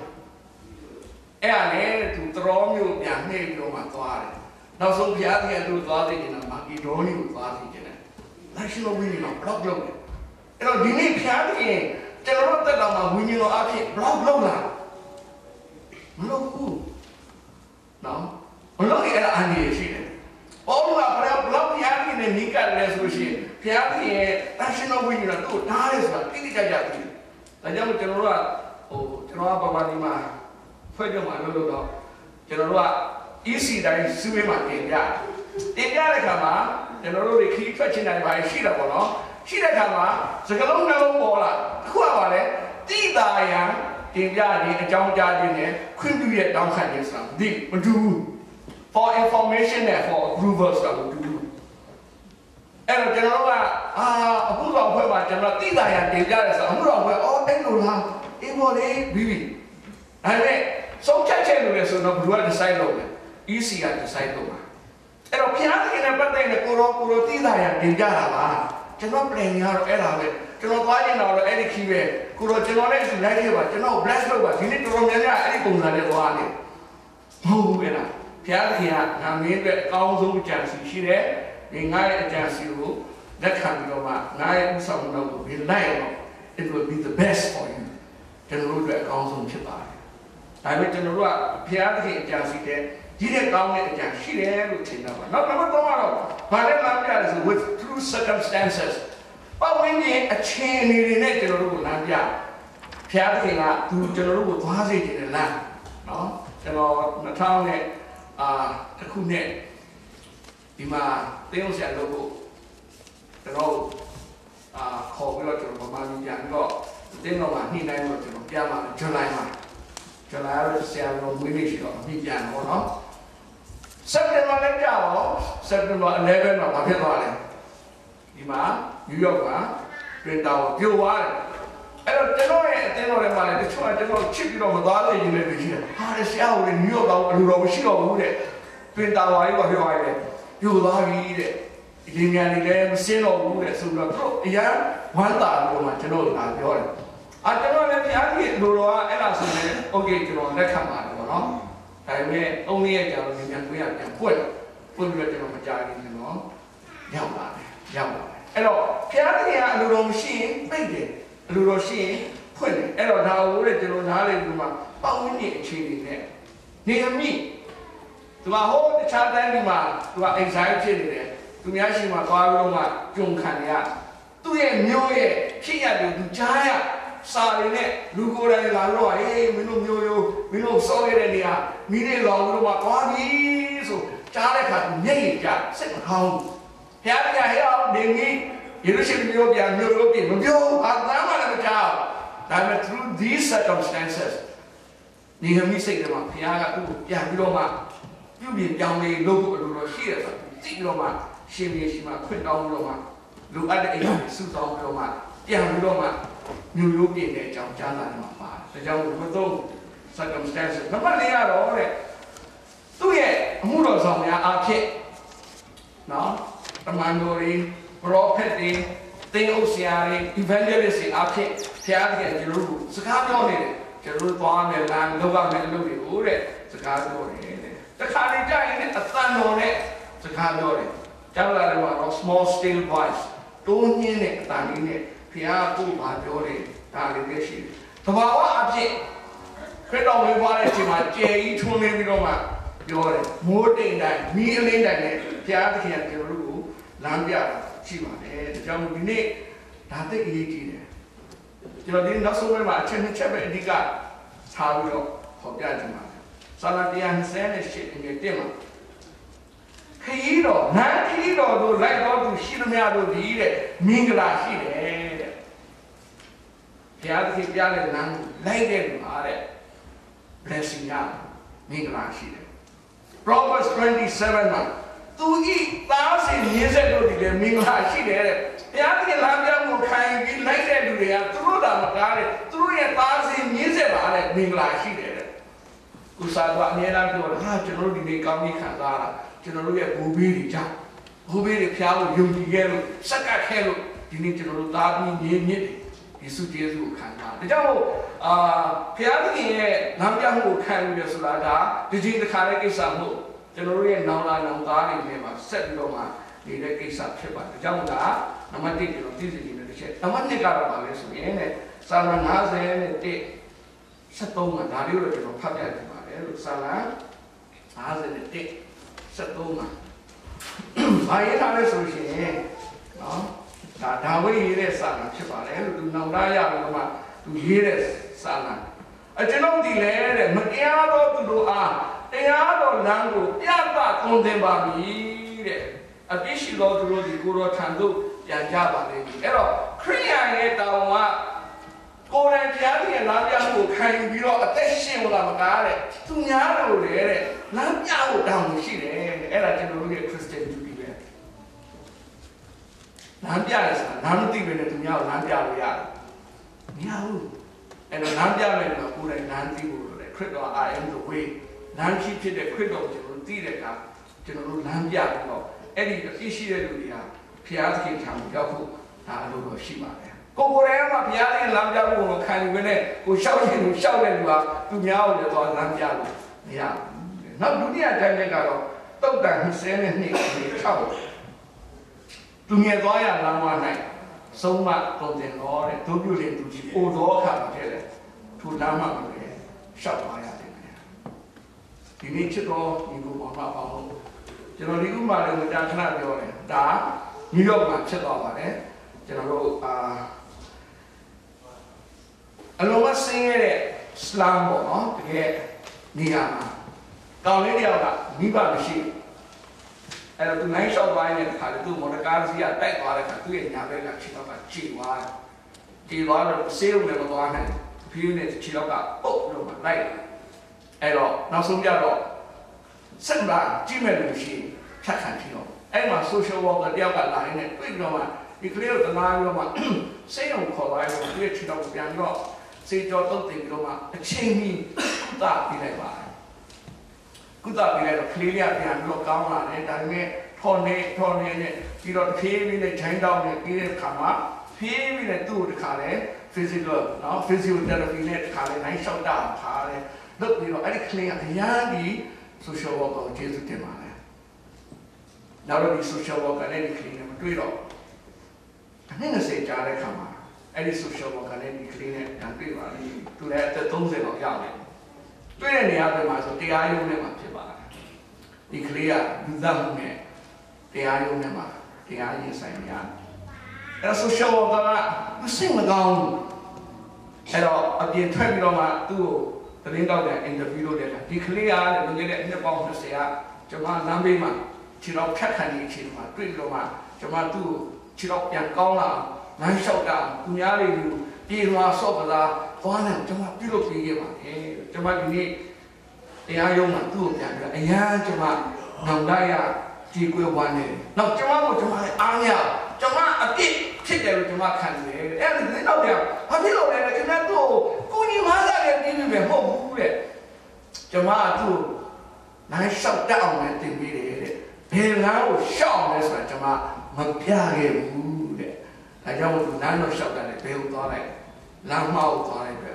အဲ့ဒါနဲ့သူတရောမျိုးပြန်နှိပ်ပြီးတော့မှသွားတယ်နောက်ဆုံးဘုရားသခင်သူသွားသိနေတာမာကီဒိုနီကိုသွားသိတယ်လက်ရှိလိုဝိညာဉ်တော်ဘလော့လုပ်တယ်အဲ့တော့ဒီနေ့ဘုရားသခင်ကျွန်တော်တို့တက်တော်မှာဝိညာဉ်တော်အဖြစ်ဘလော့လုပ်လာမလုပ်ဘူးနော် မလုပ်ရင်အဲ့ဒါအန္တရာယ်ရှိတယ်။အော်လာဘယ်ဘလော့ဘုရားသခင်နဲ့နိကတယ်ဆိုရှင်ဘုရားသခင်ရဲ့တန်ရှင်တော်ဝိညာဉ်တော်တို့ဓာတ်ရဲဆိုတာတိတိကျကျသိတယ်။ဒါကြောင့်မို့ကျွန်တော်တို့ကဟိုကျွန်တော်ကပပဒီမှာဖွဲ့ကြမှာလို့လို့တော့ကျွန်တော်တို့က EC တိုင်းစီဝေးမှာတင်ပြတင်ပြတဲ့အခါမှာကျွန်တော်တို့တွေခီးထွက်ချင်တယ်ဘာရှိတာပေါ့နော်ရှိတဲ့အခါမှာစကလုံးနှလုံးပေါ်လာအခုကပါလေတိတာယံတင်ပြခြင်းအကြောင်းကြားခြင်းနဲ့ခွင့်ပြုရဲ့တောင်းခံခြင်းဆိုတာဒီမတူဘူး for information နဲ့ for approval ဆိုတာမတူဘူးအဲ့တော့ကျွန်တော်တို့ကအာအခုတော့ဘွဲမှာကျွန်တော်တိတာယံတင်ပြတယ်ဆိုတော့အခုတော့ဘွဲအော်အဲ့လိုလားအေးပေါ်လေဘီဘီအဲ့ဒါဆုံးဖြတ်ချက်လို့လေဆိုတော့ဘယ်သူက decide လုပ်လဲ EC က decide လုပ်မှာအဲ့တော့ဖျားသခင်နဲ့ပတ်သက်တဲ့ကိုရောကိုရောတိတာယံတင်ပြတာပါကျွန်တော် plan ရတော့အဲ့ဒါပဲကျွန်တော်သွားရင်တော့အဲ့ဒီခီးပဲကိုရောကျွန်တော်လည်းဒီလိုက်ခဲ့ပါကျွန်တော် bless လုပ်ပါဒီနေ့တော်တော်များများအဲ့ဒီပုံစံနဲ့သွားတယ်မဟုတ်ဘူးအဲ့ဒါ ဘုရားသခင်ကငါမင်းအတွက်အကောင်းဆုံးအကြံစီရှိတယ်ဒီငါရဲ့အကြံစီကိုလက်ခံပြီးတော့မှငါရဲ့ဥဆောင်မှုတော့ကိုဒီလိုက်အောင် it will be the best for you ကျွန်တော်တို့အတွက်အကောင်းဆုံးဖြစ်ပါတယ်ဒါပေမဲ့ကျွန်တော်တို့ကဘုရားသခင်အကြံစီတဲ့ဒီတဲ့ကောင်းတဲ့အကြံရှိတယ်လို့ထင်တာပါနောက်တစ်ခါတော့ဘာလဲလမ်းပြတယ်ဆို with true circumstances ပတ်ဝန်းကျင်အခြေအနေတွေနဲ့ကျွန်တော်တို့ကိုလမ်းပြဘုရားသခင်ကသူကျွန်တော်တို့ကိုသွားစေခြင်းနဲ့လမ်းနော်ကျွန်တော်2000နဲ့ အာတစ်ခုနဲ့ဒီမှာတင်းအောင်ဆရာလုပ်ဖို့ကျွန်တော်အာခေါ်ပြီးတော့ကျွန်တော်ဗမာပြည်ပြန်ပြီးတော့တင်းတော်မှာနှိမ့်နိုင်လို့ကျွန်တော်ပြန်มาဇူလိုင်မှာဇူလိုင်ရဆရာတော်မွေးနေ့ရှိတော့နှိမ့်ပြန်တော့နော်စက်တင်ဘာလည်းကြာတော့စက်တင်ဘာ11မှာဘာဖြစ်သွားလဲဒီမှာနယူးယောက်ကပြင်တောင်ပြိုသွားတယ် အဲ့တော့ကျွန်တော်ရဲ့အတင်းတော်ထဲမှာလည်းတချို့ကကျွန်တော်ချစ်ပြီးတော့မသွားသေးရင်လည်းဖြစ်တယ်ဟာလေဆရာကလည်းနယူးယောက်တော့အလိုတော်မရှိတော့ဘူးတဲ့ပြင်တောင်ဝါကြီးကပြောရတယ်ပြိုသွားပြီတဲ့ဒီညာနေလည်းမစင်းတော့ဘူးတဲ့ဆိုတော့သူတို့အရန်ဝမ်းသာလို့မှကျွန်တော်လာပြောတယ်အာကျွန်တော်လည်းဖျားကြီးလိုတော်ကအဲ့ဒါဆိုရင်โอเคကျွန်တော်လက်ခံပါတယ်ပေါ့နော်ဒါပေမဲ့အုံးလေးရဲ့ကြာလို့မြန်ကိုရပြန်ပွက်ပွက်ပြီးတော့ကျွန်တော်မကြားနေဘူးနော်ရောက်လာတယ်ရောက်လာတယ်အဲ့တော့ဖျားကြီးကအလိုတော်မရှိရင်ပြိတ်တယ်အ လိုတော်ရှိရင်ဖွင့်တယ်အဲ့တော့ဒါကိုလည်းကျွန်တော်နားလေဒီမှာပတ်ဝန်းကျင်အခြေအနေနဲ့နေအမိသူကဟိုတခြားတိုင်းဒီမှာသူက anxiety ဖြစ်နေတယ်သူများရှိမှသွားပြီးတော့မှကြုံခံရသူ့ရဲ့မျိုးရဲ့ဖြစ်ရတယ်သူကြားရစာရင်းနဲ့လူကိုယ်တိုင်လာတော့ဟေးမင်းတို့မျိုးရိုးမင်းတို့စောရတဲ့နေရာမိနေလောင်လို့မှသွားပြီဆိုကြားတဲ့ခါသူမျက်ရည်ကျစိတ်မကောင်းဘူးဘုရားပြဟဲ့အောင်နေကြီး ယေရုရှလင်မြို့ပြန်မြို့ရိုးပြန်မပြောဘာသာမှလည်းမကြောက်ဒါပေမဲ့ through these circumstances နေဟမိစိတ်ထဲမှာဘုရားကသူ့ကိုပြန်ပြီးတော့မှပြုပြင်ပြောင်းလဲလုပ်ဖို့အလိုတော်ရှိတယ်ဆိုတော့သိပြီးတော့မှရှင်ပြေရှိမှခွင့်တောင်းပြီးတော့မှလူအပ်တဲ့အရာတွေစုတောင်းပြီးတော့မှပြန်ပြီးတော့မှမြို့ရိုးပြင်တဲ့အကြောင်းကြားလာတယ်မှာပါတယ်ဒါကြောင့်ဘုသုံး circumstances နံပါတ်၄ကတော့တဲ့သူ့ရဲ့အမှုတော်ဆောင်များအားဖြင့်နော်တမန်တော်တွေ prophet တွေသင်အုပ်ဆရာတွေ evangelist တွေအားဖြင့်ဘုရားသခင်ကျွန်တော်တို့စကားပြောနေတယ်ကျွန်တော်တို့သွားမယ်လမ်းလောက်ရမယ်အလုပ်တွေကိုတဲ့စကားပြောတယ်တဲ့တခါလေကြာရင်အသံတော်နဲ့စကားပြောတယ်ကျောင်းလာတယ်မှာတော့ small still voice တိုးညင်းတဲ့အတန်လေးနဲ့ဘုရားကိုဘာပြောတယ်ဒါလေးပဲရှိတယ်တဘာဝအဖြစ်ခရစ်တော်ဝင်သွားတဲ့အချိန်မှာကြယ်ကြီးထွန်းနေပြီးတော့မှပြောတယ်မိုးတိမ်တိုင်းမီးအလင်းတိုင်းနဲ့ဘုရားသခင်ကကျွန်တော်တို့ကိုလမ်းပြတာ ရှိပါတယ်ဒါကြောင့်ဒီနေ့ဒါသိအရေးကြီးတယ်ကျွန်တော်ဒီနောက်ဆုံးမှာအချက်နှစ်ချက်ပဲအဓိကထားပြီးတော့ဟောပြချင်ပါတယ်စာလတရား28ငယ်1မှာခရီးတော်နန်းခရီးတော်တို့လိုက်တော်သူရှိသမျှတို့ဒီတဲ့မင်္ဂလာရှိတယ်တဲ့ဘုရားသခင်ပြတဲ့လမ်းကိုလိုက်တဲ့လူဟာတဲ့ blessing ရမင်္ဂလာရှိတယ် Proverbs 27မှာ သူဤသားစဉ်ရင်းဆက်တို့ဒီလေမင်္ဂလာရှိတယ်တဲ့ဘုရားသခင်လမ်းပြမှုခံပြီးလိုက်တဲ့လူတွေကသူတို့တာမကားတဲ့သူတို့ရဲ့သားစဉ်ရင်းဆက်ပါတဲ့မင်္ဂလာရှိတယ်တဲ့ကုသကအမြဲတမ်းပြောတယ်ဟာကျွန်တော်တို့ဒီနေ့ကောင်းကြီးခံစားတာကျွန်တော်တို့ရဲ့ဘူဘေးတွေကြောင့်ဘူဘေးတွေဖျားလို့ယုံကြည်ခဲ့လို့စက်ကပ်ခဲ့လို့ဒီနေ့ကျွန်တော်တို့သားပြီးမြင်းမြစ်ယေရှုကျေးဇူးကိုခံစားတယ်ဒါကြောင့်အာဘုရားသခင်ရဲ့လမ်းပြမှုကိုခံယူရဆိုတာဒါဒီချိန်တစ်ခါတဲ့ကိစ္စမဟုတ် ကျွန်တော်တို့ရဲ့နောင်လာနောင်သားတွေနဲ့မှာဆက်ပြီးတော့မှနေတဲ့ကိစ္စဖြစ်ပါတယ်ဒါကြောင့်ဒါနံပါတ်1ကျွန်တော်သိစေချင်တဲ့တစ်ချက်နံပါတ်2ကတော့ပါလဲဆိုရင်တဲ့စာလ50နဲ့1 73မှာဒါလေးကိုကျွန်တော်ဖတ်ပြပြပါတယ်လို့စာလ50နဲ့1 73မှာဘာရေးထားလဲဆိုရှင်နော်ဒါဒါဝိရေးတဲ့စာလဖြစ်ပါတယ်လို့သူနောင်တရပြီးတော့မှသူရေးတဲ့စာလအကျွန်ုပ်ဒီလေတဲ့မတရားသောသူတို့အား တရားတော်လမ်းကိုပြသသွန်သင်ပါမည်တဲ့အပြစ်ရှိသောသူတို့ဒီကိုယ်တော်ထံသို့ပြန်ကြပါလိမ့်မည်အဲ့တော့ခရိယန်ရဲ့တောင်းကကိုယ်တိုင်ဘုရားရဲ့လမ်းပြမှုကိုခံယူပြီးတော့အသက်ရှင်လာမကားတဲ့သူများတို့လေတဲ့လမ်းပြဖို့တောင်းရှိတယ်အဲ့ဒါကျွန်တော်တို့ရဲ့ Christian duty ပဲလမ်းပြရဆိုတာလမ်းမသိဘဲနဲ့သူများကိုလမ်းပြလို့ရတယ်မရဘူးအဲ့တော့လမ်းပြမယ်လို့ကိုယ်တိုင်လမ်းသိဖို့လိုတယ်ခရစ်တော် I am the way လမ်းရှိဖြစ်တဲ့ခရစ်တော်ကိုကျွန်တော်တို့သိတဲ့အခါကျွန်တော်တို့လမ်းပြပြီးတော့အဲ့ဒီအပြစ်ရှိတဲ့လူတွေကဘုရားသခင်ထံကိုရောက်ဖို့ဒါအလိုတော်ရှိပါတယ်ကိုကိုယ်တိုင်ကဘုရားသခင်လမ်းပြဖို့ကိုခံယူနေနဲ့ကိုရှောက်ရင်ကိုရှောက်တဲ့လူဟာသူများကိုလည်းတော့လမ်းပြလို့မရဘူးနောက်ဒုတိယတိုင်းလည်းကတော့တုတ်တန်20နဲ့နှစ်6သူငယ်သွားရလမ်းဝ၌ဆုံးမတော်တင်တော်တဲ့ဒုပြုတဲ့သူကြီးအိုတော်အခါဖြစ်တယ်သူလမ်းမှာလည်းရှောက်သွားရတယ် ဒီနေ့ချစ်တော်ဒီကိုပေါ်မှာပါလို့ကျွန်တော်ဒီဥမာလေးကိုကြာခဏပြောတယ်ဒါနယူးယောက်မှာဖြစ်သွားပါတယ်ကျွန်တော်တို့အာအလုံးမဆင်းရဲတဲ့စလမ်ပေါ့နော်တကယ်နေရာမှာကောင်းလေးတယောက်ကမိဘမရှိအဲ့တော့သူနိုင်လျှောက်သွားရင်တခါလေသူ့မော်ဒကားစီကတိုက်သွားတဲ့အခါသူ့ရဲ့ညာဘက်ကခြေတော့ကခြေသွားတယ်ခြေသွားတော့ဆေးရုံနဲ့မသွားနိုင်ဖီးနဲ့ခြေတော့ကပုတ်လို့မှလိုက် အဲ့တော့နောက်ဆုံးကြတော့စက်လာကြည့်မဲ့လို့ရှိရင်ဖြတ်ခံကြည့်တော့အဲ့မှာ social worker တယောက်ကလာနေတွေ့ပြီးတော့မှဒီကလေးကိုတနာပြီးတော့မှစိတ်အောင်ခေါ်သွားပြီးတော့ဒီချီတော့ပြန်ပြီးတော့စေကြောတုတ်တင်ပြီးတော့မှအချိန်ကြီးကုသပြလိုက်ပါတယ်ကုသပြလိုက်တော့ကလေးလေးကပြန်ပြီးတော့ကောင်းလာတယ်ဒါပေမဲ့ထော်နေထော်နေနဲ့ပြီးတော့ဖြေးပြီးနဲ့ဂျိုင်းတောင်းနဲ့ပြီးတဲ့ခါမှာဖြေးပြီးနဲ့သူ့ကိုတခါလဲ physical နော် physiotherapy နဲ့တခါလဲနိုင်လျှောက်တာထားတယ် လုပ်ပြီးတော့အဲ့ဒီကလေးကအရန်ဒီ social worker ကိုကျေးဇူးတင်ပါတယ်နောက်တော့ဒီ social worker နဲ့ဒီကလေးနဲ့မတွေ့တော့အနည်းငယ်ကြားတဲ့ခါမှာအဲ့ဒီ social worker နဲ့ဒီကလေးနဲ့ပြန်တွေ့ပါလိမ့်သူလည်းအသက်30လောက်ရောက်တယ်တွေ့တဲ့နေရာတွေမှာဆိုတရားရုံးထဲမှာဖြစ်ပါတယ်ဒီကလေးကလူသားမှုနဲ့တရားရုံးထဲမှာတရားရင်ဆိုင်နေရတယ်အဲ့ social worker ကမစင်မကောင်းဘူးအဲ့တော့အပြင်ထွက်ပြီးတော့မှသူ့ကို သတင်းတောက်တဲ့အင်တာဗျူးလုပ်တဲ့အခါဒီကလေးကလည်းလူငယ်တဲ့အနှစ်ပေါင်း20ကကျွန်မလမ်းဘေးမှာခြေတော့ဖြတ်ခံနေအခြေမှာတွေ့ပြီးတော့မှကျွန်မသူ့ကိုခြေတော့ပြန်ကောင်းလာလမ်းလျှောက်တာသူများလေးကိုပြေလွာဆော့ကစားသွားတယ်ကျွန်မပြုလုပ်ပေးခဲ့ပါတယ်ကျွန်မဒီနေ့တရားရုံးမှာသူ့ကိုပြန်ပြီးအရန်ကျွန်မနောင်တရကြည်ကွယ်ဝမ်းနေတယ်နောက်ကျွန်မကိုကျွန်မလည်းအားရကျွန်မအပြစ်ဖြစ်တယ်လို့ကျွန်မခံနေတယ်အဲ့ဒါလည်းတော့ပြန်ဘာဖြစ်လို့လဲကျွန်တော်တို့ ကိုကြီးမားစားလည်းပြီးပြီပဲမဟုတ်ဘူးတဲ့ကျွန်မကသူ့လမ်းလျှောက်တတ်အောင်လည်းတင်ပေးတယ်တဲ့ဘယ်လမ်းကိုရှောက်လဲဆိုတာကျွန်မမပြခဲ့ဘူးတဲ့ဒါကြောင့်သူလမ်းတော့လျှောက်တယ်ဘယ်ကိုသွားလိုက်လမ်းမောက်သွားလိုက်ပဲ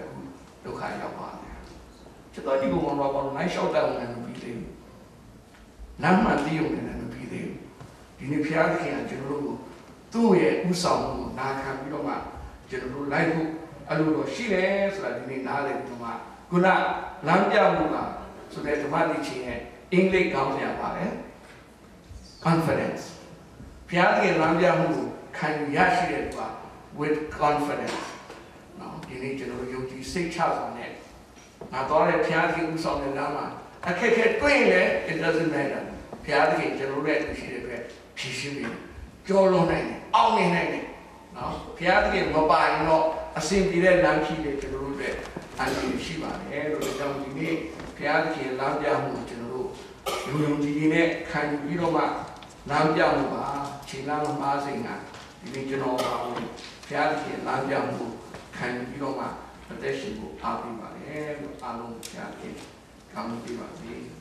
ဒုက္ခရောက်ပါတယ်ကျွန်တော်ဒီကောင်တော့ဘာလို့လမ်းလျှောက်တတ်အောင်လည်းမပြီးသေးဘူးလမ်းမှတည်ုံလည်းမပြီးသေးဘူးဒီနေ့ဖျားသခင်ကကျွန်တော်တို့ကိုသူ့ရဲ့ဥဆောင်မှုကိုနာခံပြီးတော့မှကျွန်တော်တို့လိုက်ဖို့ အလိုတော်ရှိတယ်ဆိုတာဒီနေ့နားလည်ပြီးတော့မှခုနလမ်းပြမှုကဆိုတဲ့ဓမ္မတိချင်းရဲ့အင်္ဂလိပ်ကောင်းစရာပါတယ် confidence ဘုရားသခင်လမ်းပြမှုကိုခံယူရရှိတဲ့သူက with confidence နော်ဒီနေ့ကျွန်တော်တို့ယုံကြည်စိတ်ချစွာနဲ့ငါတော်တဲ့ဘုရားသခင်ဥဆောင်တဲ့လမ်းမှာအခက်အခဲတွေ့ရင်လည်း it doesn't matter ဘုရားသခင်ကျွန်တော်တို့ရဲ့သူရှိတဲ့အတွက်ဖြည့်ရှင်းပြီးကြော်လွန်နိုင်တယ်အောင်မြင်နိုင်တယ်နော်ဘုရားသခင်မပါရင်တော့ အစဉ်ပြေတဲ့လမ်းခီးတွေကျွန်တော်တို့အတွက်အန္တရာယ်ရှိပါတယ်လို့ဒါကြောင့်ဒီနေ့ဘုရားသခင်လမ်းပြမှုကိုကျွန်တော်တို့လူယုံကြည်ကြည်နဲ့ခံယူပြီးတော့မှလမ်းပြမှုပါခြေလမ်းမမှားစိန်ကဒီနေ့ကျွန်တော်ပါဝင်ဘုရားသခင်လမ်းပြမှုကိုခံယူပြီးတော့မှအသက်ရှင်ဖို့အားပေးပါတယ်လို့အားလုံးဘုရားသခင်ကောင်းပေးပါစေ။